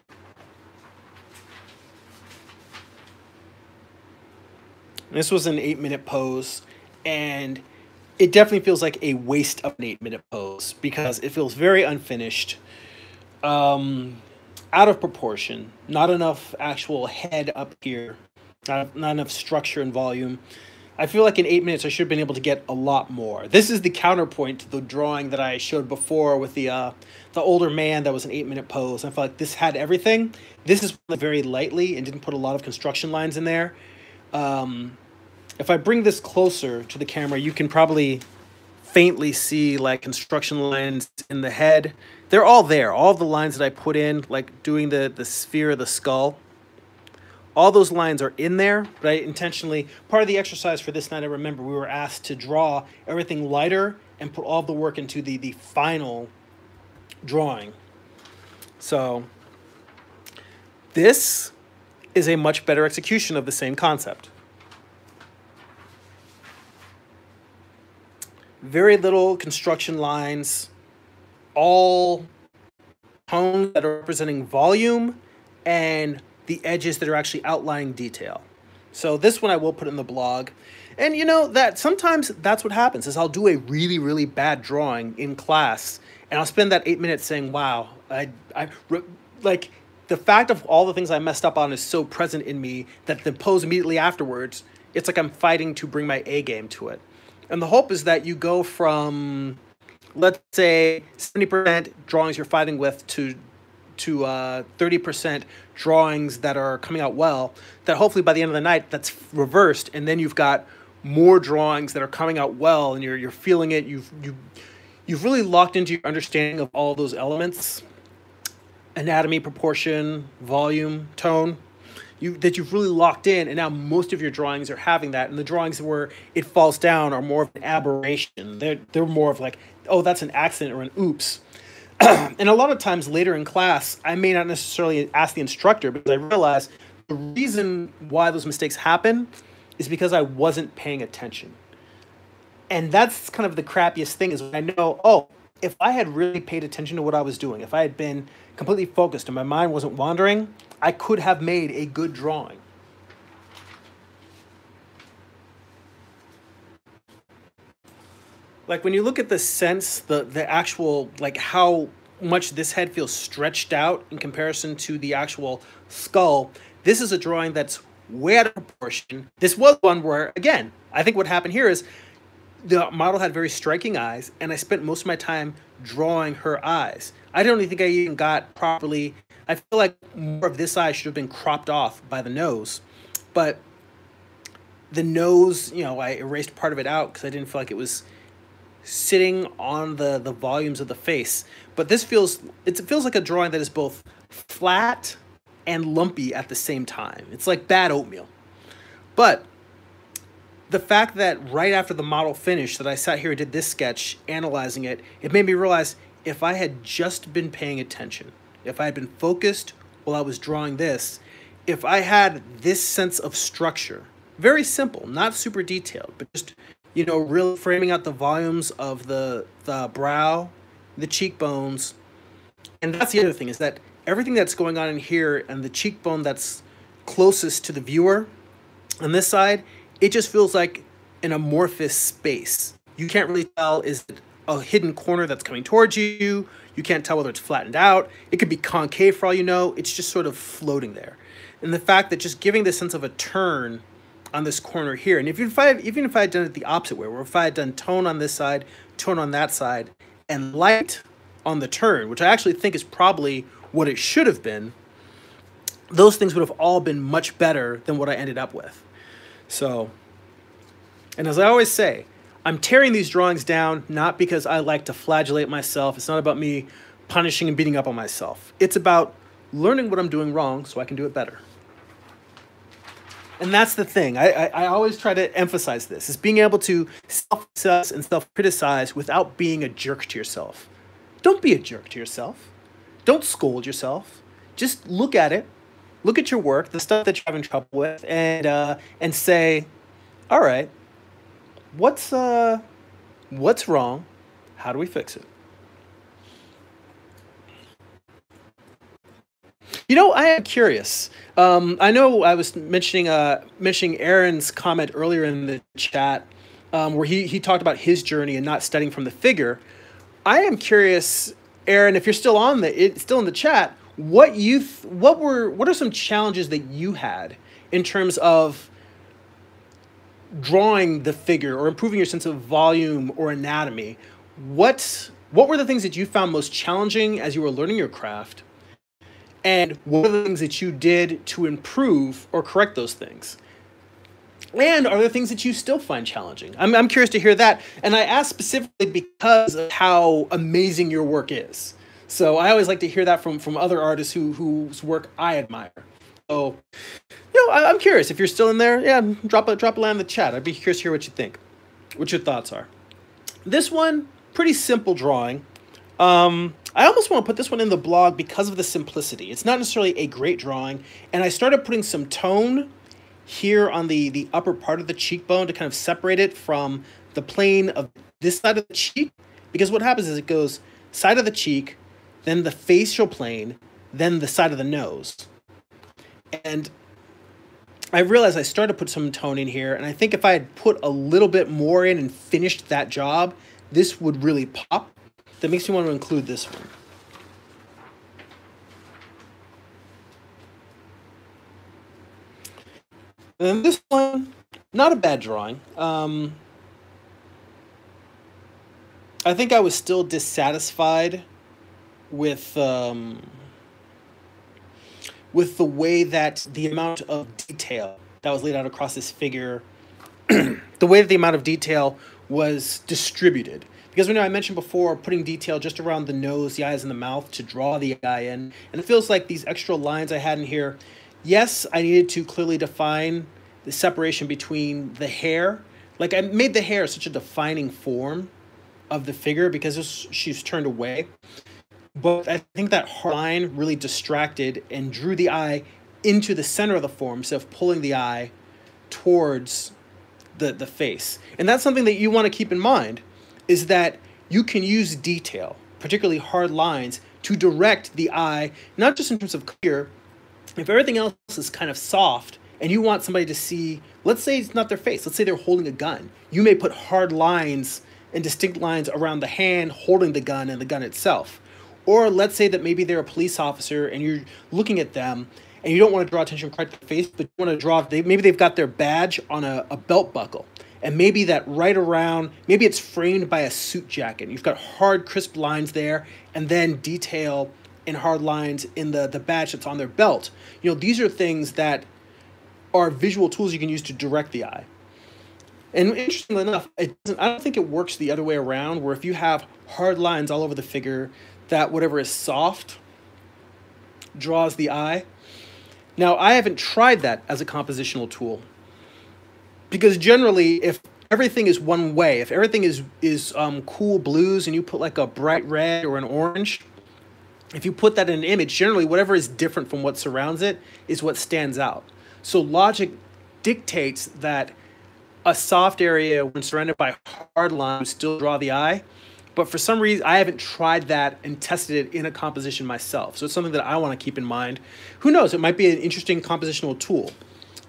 This was an eight minute pose, and it definitely feels like a waste of an eight minute pose because it feels very unfinished, um, out of proportion, not enough actual head up here, not, not enough structure and volume. I feel like in eight minutes I should have been able to get a lot more. This is the counterpoint to the drawing that I showed before with the uh, the older man that was an eight minute pose. I felt like this had everything. This is very lightly and didn't put a lot of construction lines in there. Um, if I bring this closer to the camera, you can probably faintly see like construction lines in the head. They're all there. All the lines that I put in, like doing the, the sphere of the skull, all those lines are in there, but I intentionally, part of the exercise for this night, I remember we were asked to draw everything lighter and put all the work into the, the final drawing. So this is a much better execution of the same concept. Very little construction lines, all tones that are representing volume and the edges that are actually outlining detail. So this one I will put in the blog. And you know that sometimes that's what happens is I'll do a really, really bad drawing in class and I'll spend that eight minutes saying, wow, I, I, like the fact of all the things I messed up on is so present in me that the pose immediately afterwards, it's like I'm fighting to bring my A game to it. And the hope is that you go from, let's say, 70% drawings you're fighting with to to uh, 30% drawings that are coming out well, that hopefully by the end of the night, that's reversed. And then you've got more drawings that are coming out well and you're, you're feeling it. You've, you, you've really locked into your understanding of all those elements anatomy, proportion, volume, tone. You, that you've really locked in, and now most of your drawings are having that. And the drawings where it falls down are more of an aberration. They're they're more of like, oh, that's an accident or an oops. and a lot of times later in class, I may not necessarily ask the instructor because I realize the reason why those mistakes happen is because I wasn't paying attention and that's kind of the crappiest thing is I know, oh, if I had really paid attention to what I was doing, if I had been completely focused and my mind wasn't wandering, I could have made a good drawing. Like when you look at the sense, the the actual like how much this head feels stretched out in comparison to the actual skull, this is a drawing that's way out of proportion. This was one where, again, I think what happened here is the model had very striking eyes, and I spent most of my time drawing her eyes. I don't even think I even got properly. I feel like more of this eye should have been cropped off by the nose, but the nose, you know, I erased part of it out because I didn't feel like it was sitting on the the volumes of the face. But this feels it feels like a drawing that is both flat and lumpy at the same time. It's like bad oatmeal. But the fact that right after the model finished that I sat here and did this sketch, analyzing it, it made me realize if I had just been paying attention, if I had been focused while I was drawing this, if I had this sense of structure, very simple, not super detailed, but just, you know, really framing out the volumes of the, the brow, the cheekbones. And that's the other thing is that everything that's going on in here and the cheekbone that's closest to the viewer on this side it just feels like an amorphous space. You can't really tell is it a hidden corner that's coming towards you. You can't tell whether it's flattened out. It could be concave for all you know. It's just sort of floating there. And the fact that just giving this sense of a turn on this corner here, and if, if I, even if I had done it the opposite way, where if I had done tone on this side, tone on that side, and light on the turn, which I actually think is probably what it should have been, those things would have all been much better than what I ended up with. So, and as I always say, I'm tearing these drawings down not because I like to flagellate myself. It's not about me punishing and beating up on myself. It's about learning what I'm doing wrong so I can do it better. And that's the thing. I, I, I always try to emphasize this is being able to self-assess and self-criticize without being a jerk to yourself. Don't be a jerk to yourself. Don't scold yourself. Just look at it, look at your work, the stuff that you're having trouble with, and uh, and say, all right, what's uh, what's wrong? How do we fix it? You know, I am curious. Um, I know I was mentioning uh, mentioning Aaron's comment earlier in the chat, um, where he he talked about his journey and not studying from the figure. I am curious, Aaron, if you're still on the it, still in the chat what you what were what are some challenges that you had in terms of drawing the figure or improving your sense of volume or anatomy, what what were the things that you found most challenging as you were learning your craft? And what are the things that you did to improve or correct those things? And are there things that you still find challenging? I'm, I'm curious to hear that. And I ask specifically because of how amazing your work is. So I always like to hear that from, from other artists who, whose work I admire. So, know, I, am curious if you're still in there. Yeah, drop a drop a line in the chat. I'd be curious to hear what you think, what your thoughts are. This one, pretty simple drawing. Um, I almost want to put this one in the blog because of the simplicity. It's not necessarily a great drawing, and I started putting some tone here on the, the upper part of the cheekbone to kind of separate it from the plane of this side of the cheek. Because what happens is it goes side of the cheek, then the facial plane, then the side of the nose. And I realized I started to put some tone in here, and I think if I had put a little bit more in and finished that job, this would really pop. That makes me want to include this one. And this one, not a bad drawing. Um, I think I was still dissatisfied with um, with the way that the amount of detail that was laid out across this figure, the way that the amount of detail was distributed. Because we know I mentioned before putting detail just around the nose, the eyes, and the mouth to draw the eye in. And it feels like these extra lines I had in here, yes, I needed to clearly define the separation between the hair. Like I made the hair such a defining form of the figure because she's turned away. But I think that hard line really distracted and drew the eye into the center of the form instead of pulling the eye towards the, the face. And that's something that you want to keep in mind is that you can use detail, particularly hard lines, to direct the eye, not just in terms of clear. If everything else is kind of soft and you want somebody to see, let's say it's not their face, let's say they're holding a gun, you may put hard lines and distinct lines around the hand holding the gun and the gun itself. Or let's say that maybe they're a police officer and you're looking at them and you don't want to draw attention right to the face, but you want to draw, they, maybe they've got their badge on a, a belt buckle. And maybe that right around maybe it's framed by a suit jacket. You've got hard crisp lines there and then detail in hard lines in the the badge that's on their belt. You know these are things that are visual tools you can use to direct the eye. And interestingly enough it doesn't, i don't think it works the other way around where if you have hard lines all over the figure that whatever is soft draws the eye. Now i haven't tried that as a compositional tool because generally if everything is one way if everything is is um, cool blues and you put like a bright red or an orange if you put that in an image generally whatever is different from what surrounds it is what stands out. So logic dictates that a soft area when surrounded by hard lines still draw the eye but for some reason i haven't tried that and tested it in a composition myself so it's something that i want to keep in mind who knows it might be an interesting compositional tool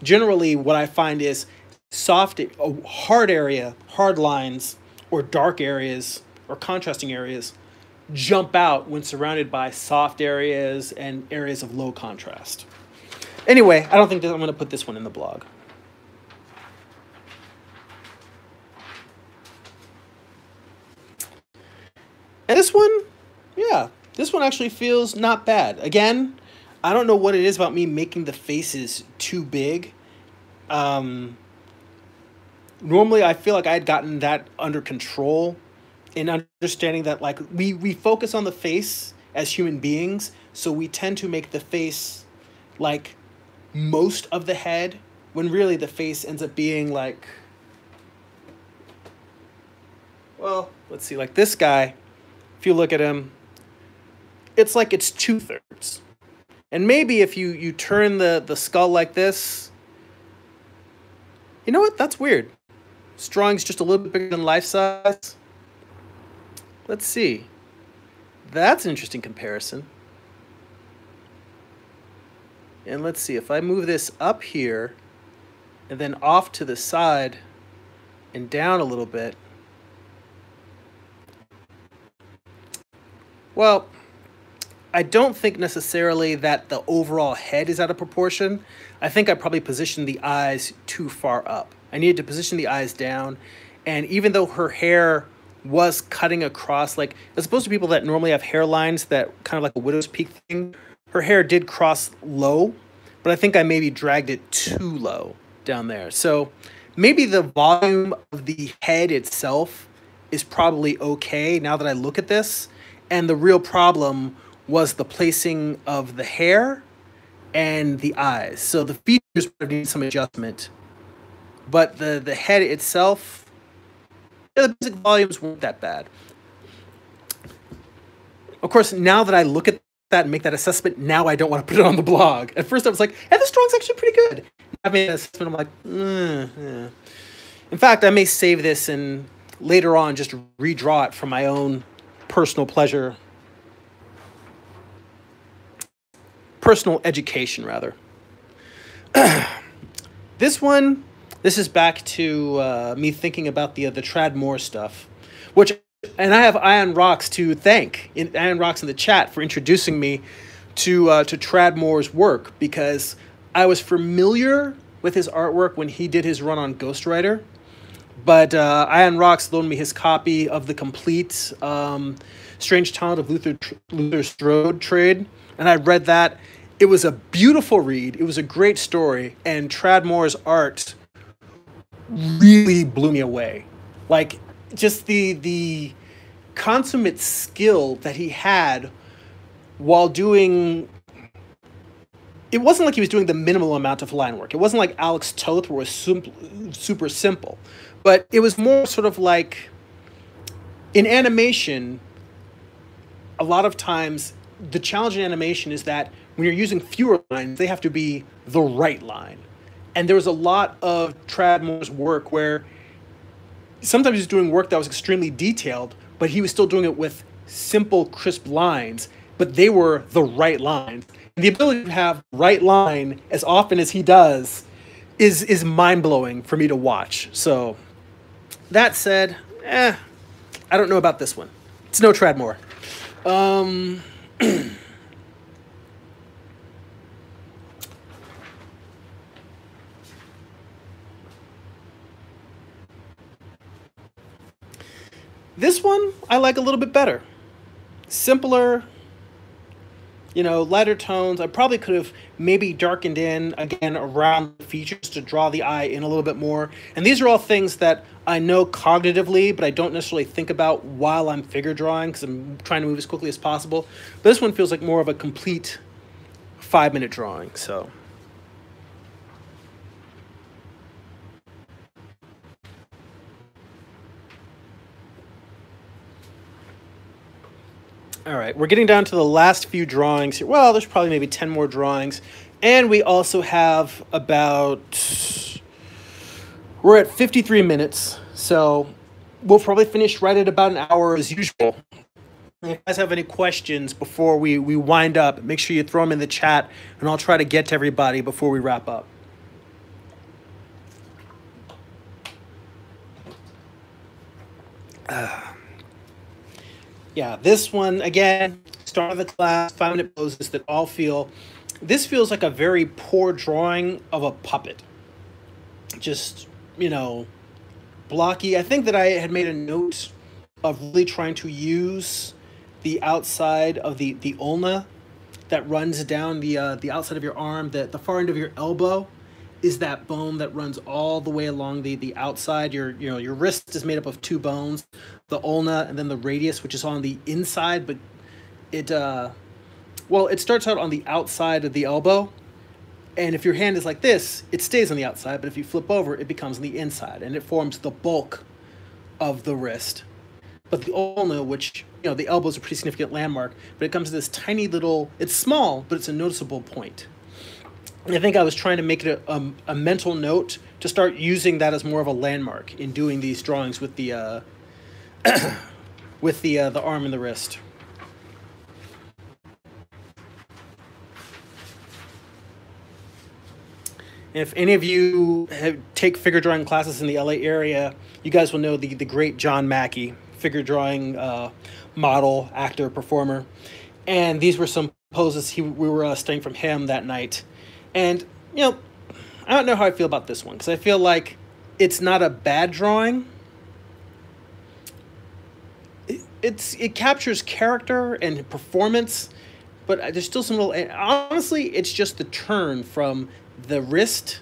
generally what i find is soft, hard area, hard lines, or dark areas, or contrasting areas jump out when surrounded by soft areas and areas of low contrast. Anyway, I don't think that I'm going to put this one in the blog. And this one, yeah, this one actually feels not bad. Again, I don't know what it is about me making the faces too big. Um, normally I feel like I had gotten that under control in understanding that like we we focus on the face as human beings, so we tend to make the face like most of the head when really the face ends up being like well, let's see, like this guy, if you look at him, it's like it's two thirds. And maybe if you, you turn the, the skull like this, you know what? That's weird. Strong's just a little bit bigger than life size. Let's see. That's an interesting comparison. And let's see, if I move this up here and then off to the side and down a little bit, well, I don't think necessarily that the overall head is out of proportion. I think I probably positioned the eyes too far up. I needed to position the eyes down. And even though her hair was cutting across, like as opposed to people that normally have hairlines that kind of like a widow's peak thing, her hair did cross low, but I think I maybe dragged it too low down there. So maybe the volume of the head itself is probably okay now that I look at this. And the real problem was the placing of the hair and the eyes. So the features need some adjustment. But the, the head itself, yeah, the basic volumes weren't that bad. Of course, now that I look at that and make that assessment, now I don't want to put it on the blog. At first I was like, hey, this drawing's actually pretty good. I made an assessment, I'm like, mm, yeah. In fact, I may save this and later on just redraw it for my own personal pleasure. Personal education, rather. this one, this is back to uh, me thinking about the uh, the Tradd Moore stuff, which, and I have Ion Rocks to thank, in, Ion Rocks in the chat for introducing me to uh, to Tradd Moore's work because I was familiar with his artwork when he did his run on Ghost Rider, but uh, Ion Rocks loaned me his copy of the complete um, Strange Talent of Luther Luther Strode trade, and I read that. It was a beautiful read. It was a great story, and Tradd Moore's art really blew me away. Like just the the consummate skill that he had while doing it wasn't like he was doing the minimal amount of line work. It wasn't like Alex Toth where it was super simple. But it was more sort of like in animation, a lot of times the challenge in animation is that when you're using fewer lines, they have to be the right line. And there was a lot of Tradd Moore's work where sometimes he was doing work that was extremely detailed, but he was still doing it with simple, crisp lines, but they were the right lines. And the ability to have right line as often as he does is is mind blowing for me to watch. So that said, eh, I don't know about this one. It's no Tradd Moore. Um, This one I like a little bit better. Simpler, you know, lighter tones. I probably could have maybe darkened in again around the features to draw the eye in a little bit more. And these are all things that I know cognitively, but I don't necessarily think about while I'm figure drawing because I'm trying to move as quickly as possible. But this one feels like more of a complete five minute drawing. So. All right, we're getting down to the last few drawings here. Well, there's probably maybe 10 more drawings. And we also have about, we're at 53 minutes. So we'll probably finish right at about an hour as usual. If you guys have any questions before we, we wind up, make sure you throw them in the chat and I'll try to get to everybody before we wrap up. Uh yeah, this one again, start of the class, five minute poses that all feel. This feels like a very poor drawing of a puppet. Just you know, blocky. I think that I had made a note of really trying to use the outside of the the ulna that runs down the uh, the outside of your arm, the the far end of your elbow is that bone that runs all the way along the the outside. Your you know your wrist is made up of two bones, the ulna and then the radius, which is on the inside, but it uh, well it starts out on the outside of the elbow, and if your hand is like this, it stays on the outside. But if you flip over, it becomes on the inside, and it forms the bulk of the wrist. But the ulna, which you know the elbow is a pretty significant landmark, but it comes to this tiny little. It's small, but it's a noticeable point. I think I was trying to make it a, a, a, mental note to start using that as more of a landmark in doing these drawings with the uh, with the uh, the arm and the wrist. If any of you have, take figure drawing classes in the LA area, you guys will know the, the great John Mackey, figure drawing uh, model, actor, performer. And these were some poses he, we were uh, studying from him that night. And, you know, I don't know how I feel about this one because I feel like it's not a bad drawing. It, it's it captures character and performance, but there's still some little. Honestly, it's just the turn from the wrist,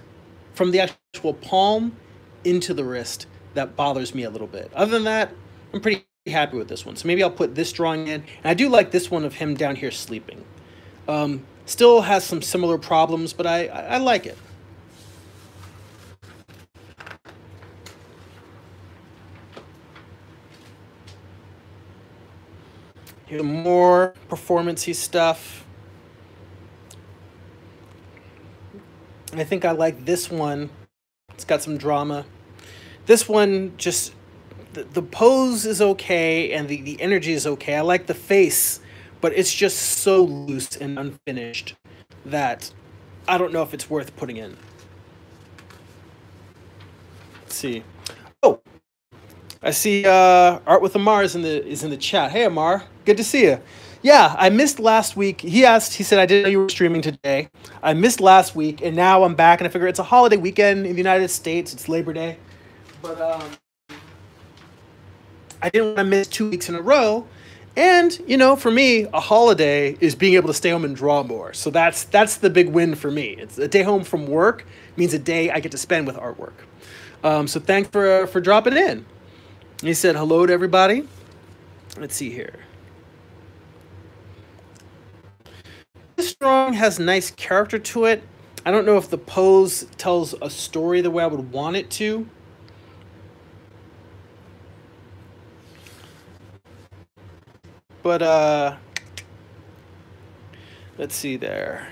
from the actual palm, into the wrist that bothers me a little bit. Other than that, I'm pretty happy with this one. So maybe I'll put this drawing in. And I do like this one of him down here sleeping. Um, still has some similar problems, but I, I, like it. Here's more performancey stuff. I think I like this one. It's got some drama. This one just the, the pose is okay and the, the energy is okay. I like the face, but it's just so loose and unfinished that I don't know if it's worth putting in. Let's see. Oh, I see uh, Art with Amar is in the is in the chat. Hey Amar, good to see you. Yeah, I missed last week. He asked, he said, I didn't know you were streaming today. I missed last week, and now I'm back, and I figure it's a holiday weekend in the United States. It's Labor Day. But um, I didn't want to miss two weeks in a row. And you know, for me, a holiday is being able to stay home and draw more. So that's that's the big win for me. It's a day home from work means a day I get to spend with artwork. Um, so thanks for for dropping in. He said hello to everybody. Let's see here. This drawing has nice character to it. I don't know if the pose tells a story the way I would want it to. But, uh, let's see there.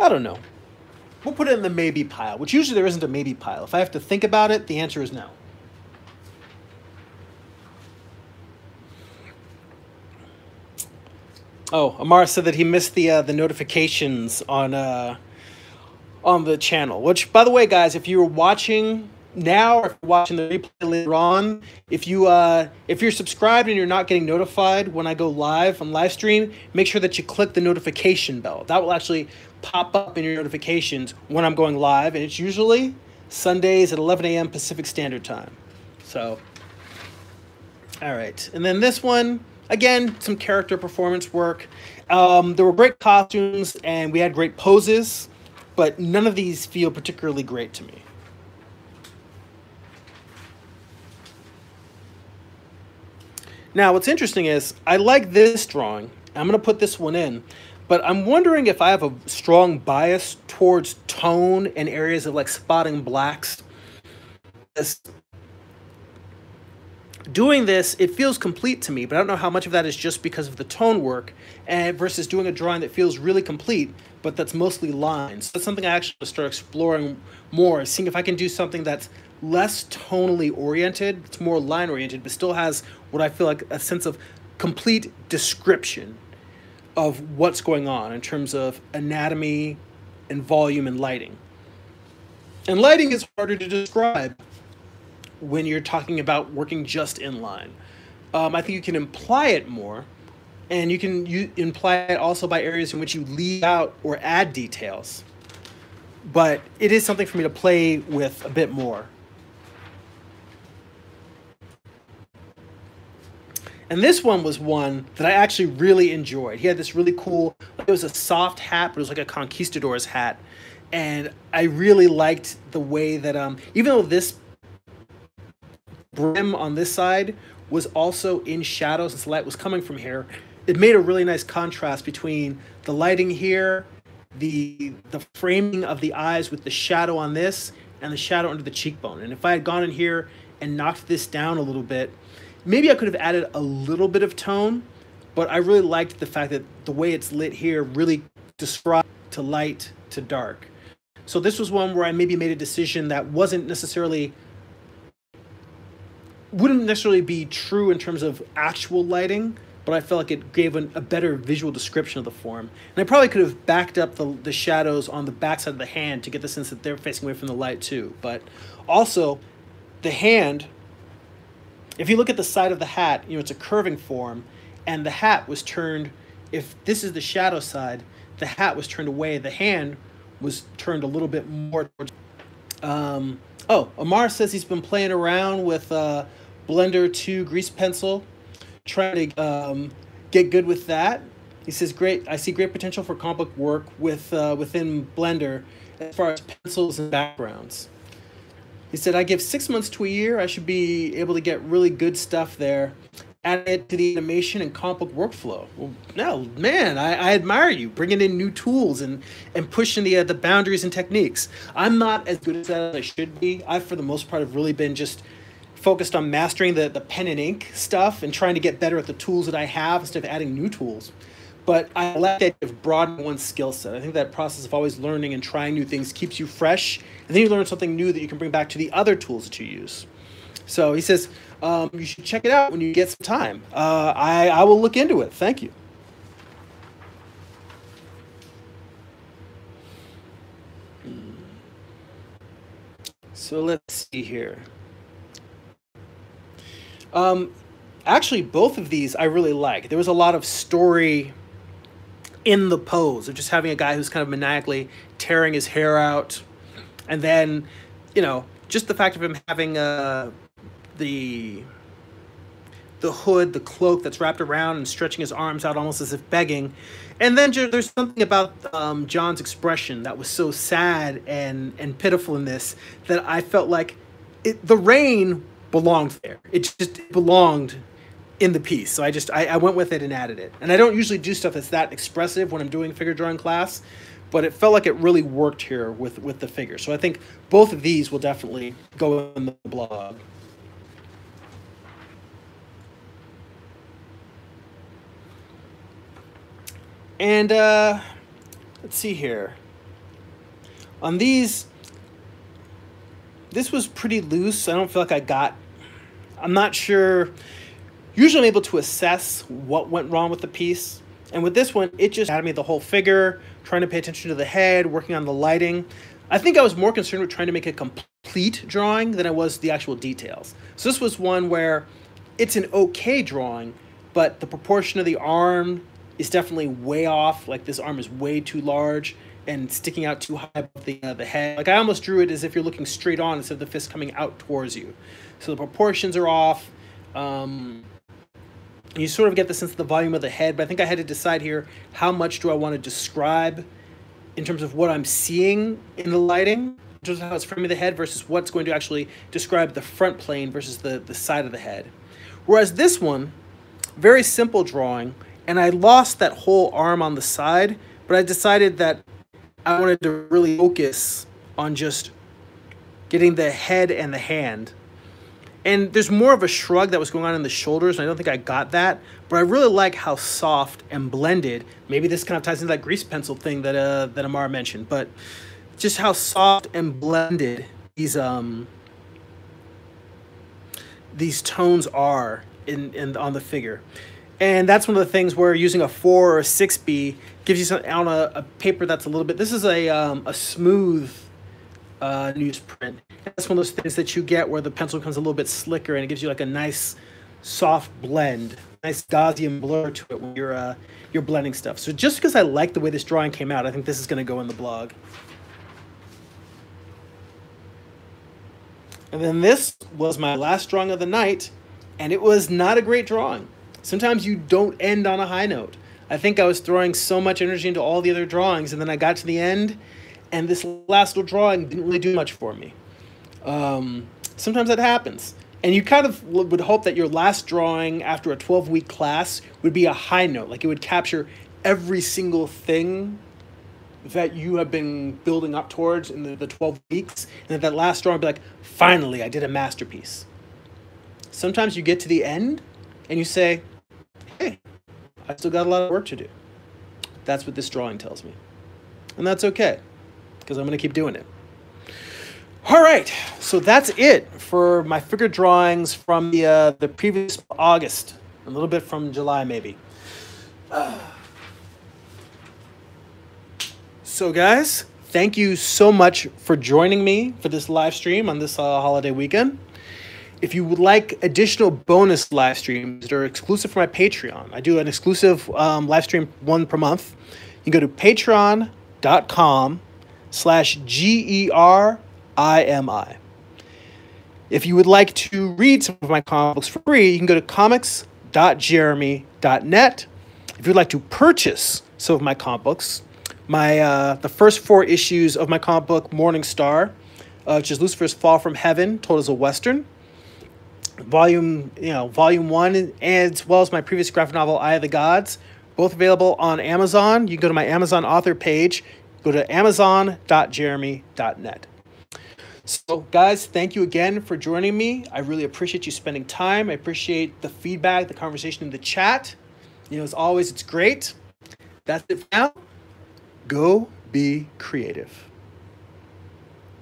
I don't know. We'll put it in the maybe pile, which usually there isn't a maybe pile. If I have to think about it, the answer is no. Oh, Amar said that he missed the uh, the notifications on uh, on the channel. Which, by the way, guys, if you're watching now or if you're watching the replay later on, if you uh, if you're subscribed and you're not getting notified when I go live on live stream, make sure that you click the notification bell. That will actually pop up in your notifications when I'm going live, and it's usually Sundays at 11 a.m. Pacific Standard Time. So, all right, and then this one again, some character performance work. Um, there were great costumes and we had great poses, but none of these feel particularly great to me. Now, what's interesting is I like this drawing. I'm going to put this one in, but I'm wondering if I have a strong bias towards tone and areas of like spotting blacks. This, doing this, it feels complete to me, but I don't know how much of that is just because of the tone work and versus doing a drawing that feels really complete, but that's mostly lines. That's something I actually start exploring more, seeing if I can do something that's less tonally oriented, it's more line oriented, but still has what I feel like a sense of complete description of what's going on in terms of anatomy and volume and lighting. And lighting is harder to describe when you're talking about working just in line. Um, I think you can imply it more, and you can you imply it also by areas in which you leave out or add details. But it is something for me to play with a bit more. And this one was one that I actually really enjoyed. He had this really cool, it was a soft hat, but it was like a conquistador's hat. And I really liked the way that, um, even though this brim on this side was also in shadow since the light was coming from here, it made a really nice contrast between the lighting here, the the framing of the eyes with the shadow on this, and the shadow under the cheekbone. And if I had gone in here and knocked this down a little bit, Maybe I could have added a little bit of tone, but I really liked the fact that the way it's lit here really described to light to dark. So this was one where I maybe made a decision that wasn't necessarily wouldn't necessarily be true in terms of actual lighting, but I felt like it gave an, a better visual description of the form. And I probably could have backed up the, the shadows on the backside of the hand to get the sense that they're facing away from the light too. But also, the hand if you look at the side of the hat, you know, it's a curving form, and the hat was turned, if this is the shadow side, the hat was turned away, the hand was turned a little bit more towards. Um, oh, Amar says he's been playing around with uh, Blender 2 grease pencil, trying to um, get good with that. He says, "Great, I see great potential for comic work with uh, within Blender as far as pencils and backgrounds." He said, "I give six months to a year. I should be able to get really good stuff there." Add it to the animation and comic book workflow. Well, no, man, I, I admire you bringing in new tools and and pushing the uh, the boundaries and techniques. I'm not as good at that as I should be. I, for the most part, have really been just focused on mastering the the pen and ink stuff and trying to get better at the tools that I have instead of adding new tools but I like that of broadening one's skill set. I think that process of always learning and trying new things keeps you fresh, and then you learn something new that you can bring back to the other tools that you use. So he says um, you should check it out when you get some time. Uh, I I will look into it. Thank you. So let's see here. Um, actually, both of these I really like. There was a lot of story in the pose of just having a guy who's kind of maniacally tearing his hair out, and then, you know, just the fact of him having uh, the the hood, the cloak that's wrapped around and stretching his arms out almost as if begging. And then there's something about um, John's expression that was so sad and, and pitiful in this that I felt like it, the rain belonged there. It just belonged in the piece. So I just I, I went with it and added it. And I don't usually do stuff that's that expressive when I'm doing figure drawing class, but it felt like it really worked here with with the figure. So I think both of these will definitely go in the blog. And uh, let's see here. On these, this was pretty loose. I don't feel like I got. I'm not sure Usually I'm able to assess what went wrong with the piece. And with this one, it just had me the whole figure, trying to pay attention to the head, working on the lighting. I think I was more concerned with trying to make a complete drawing than I was the actual details. So this was one where it's an okay drawing, but the proportion of the arm is definitely way off. Like this arm is way too large and sticking out too high above the, uh, the head. Like I almost drew it as if you're looking straight on instead of the fist coming out towards you. So the proportions are off. Um, you sort of get the sense of the volume of the head, but I think I had to decide here how much do I want to describe in terms of what I'm seeing in the lighting, in terms of how it's framing the head versus what's going to actually describe the front plane versus the, the side of the head. Whereas this one, very simple drawing, and I lost that whole arm on the side, but I decided that I wanted to really focus on just getting the head and the hand and there's more of a shrug that was going on in the shoulders, and I don't think I got that. But I really like how soft and blended. Maybe this kind of ties into that grease pencil thing that uh, that Amar mentioned, but just how soft and blended these um these tones are in, in on the figure. And that's one of the things where using a four or a six B gives you some on a, a paper that's a little bit. This is a um, a smooth uh, newsprint. That's one of those things that you get where the pencil becomes a little bit slicker and it gives you like a nice soft blend, nice Gaussian blur to it when you're uh, you're blending stuff. So just because I like the way this drawing came out, I think this is going to go in the blog. And then this was my last drawing of the night, and it was not a great drawing. Sometimes you don't end on a high note. I think I was throwing so much energy into all the other drawings, and then I got to the end, and this last little drawing didn't really do much for me. Um, sometimes that happens. And you kind of would hope that your last drawing after a 12 week class would be a high note, like it would capture every single thing that you have been building up towards in the, the 12 weeks, and that that last drawing would be like, finally, I did a masterpiece. Sometimes you get to the end and you say, hey, I still got a lot of work to do. That's what this drawing tells me. And that's okay because I'm going to keep doing it. All right, so that's it for my figure drawings from the uh, the previous August, a little bit from July maybe. So guys, thank you so much for joining me for this live stream on this uh, holiday weekend. If you would like additional bonus live streams that are exclusive for my Patreon, I do an exclusive um, live stream one per month. You go to patreon.com slash G E R I am I. If you would like to read some of my comic books for free, you can go to comics.gerimi.net. If you'd like to purchase some of my comic books, my uh, the first four issues of my comic book Morning Star, uh, which is Lucifer's Fall from Heaven, told as a western. Volume, you know, volume one, as well as my previous graphic novel Eye of the Gods, both available on Amazon. You can go to my Amazon author page, go to amazon.gerimi.net. So, guys, thank you again for joining me. I really appreciate you spending time. I appreciate the feedback, the conversation in the chat. You know, as always, it's great. That's it for now. Go be creative.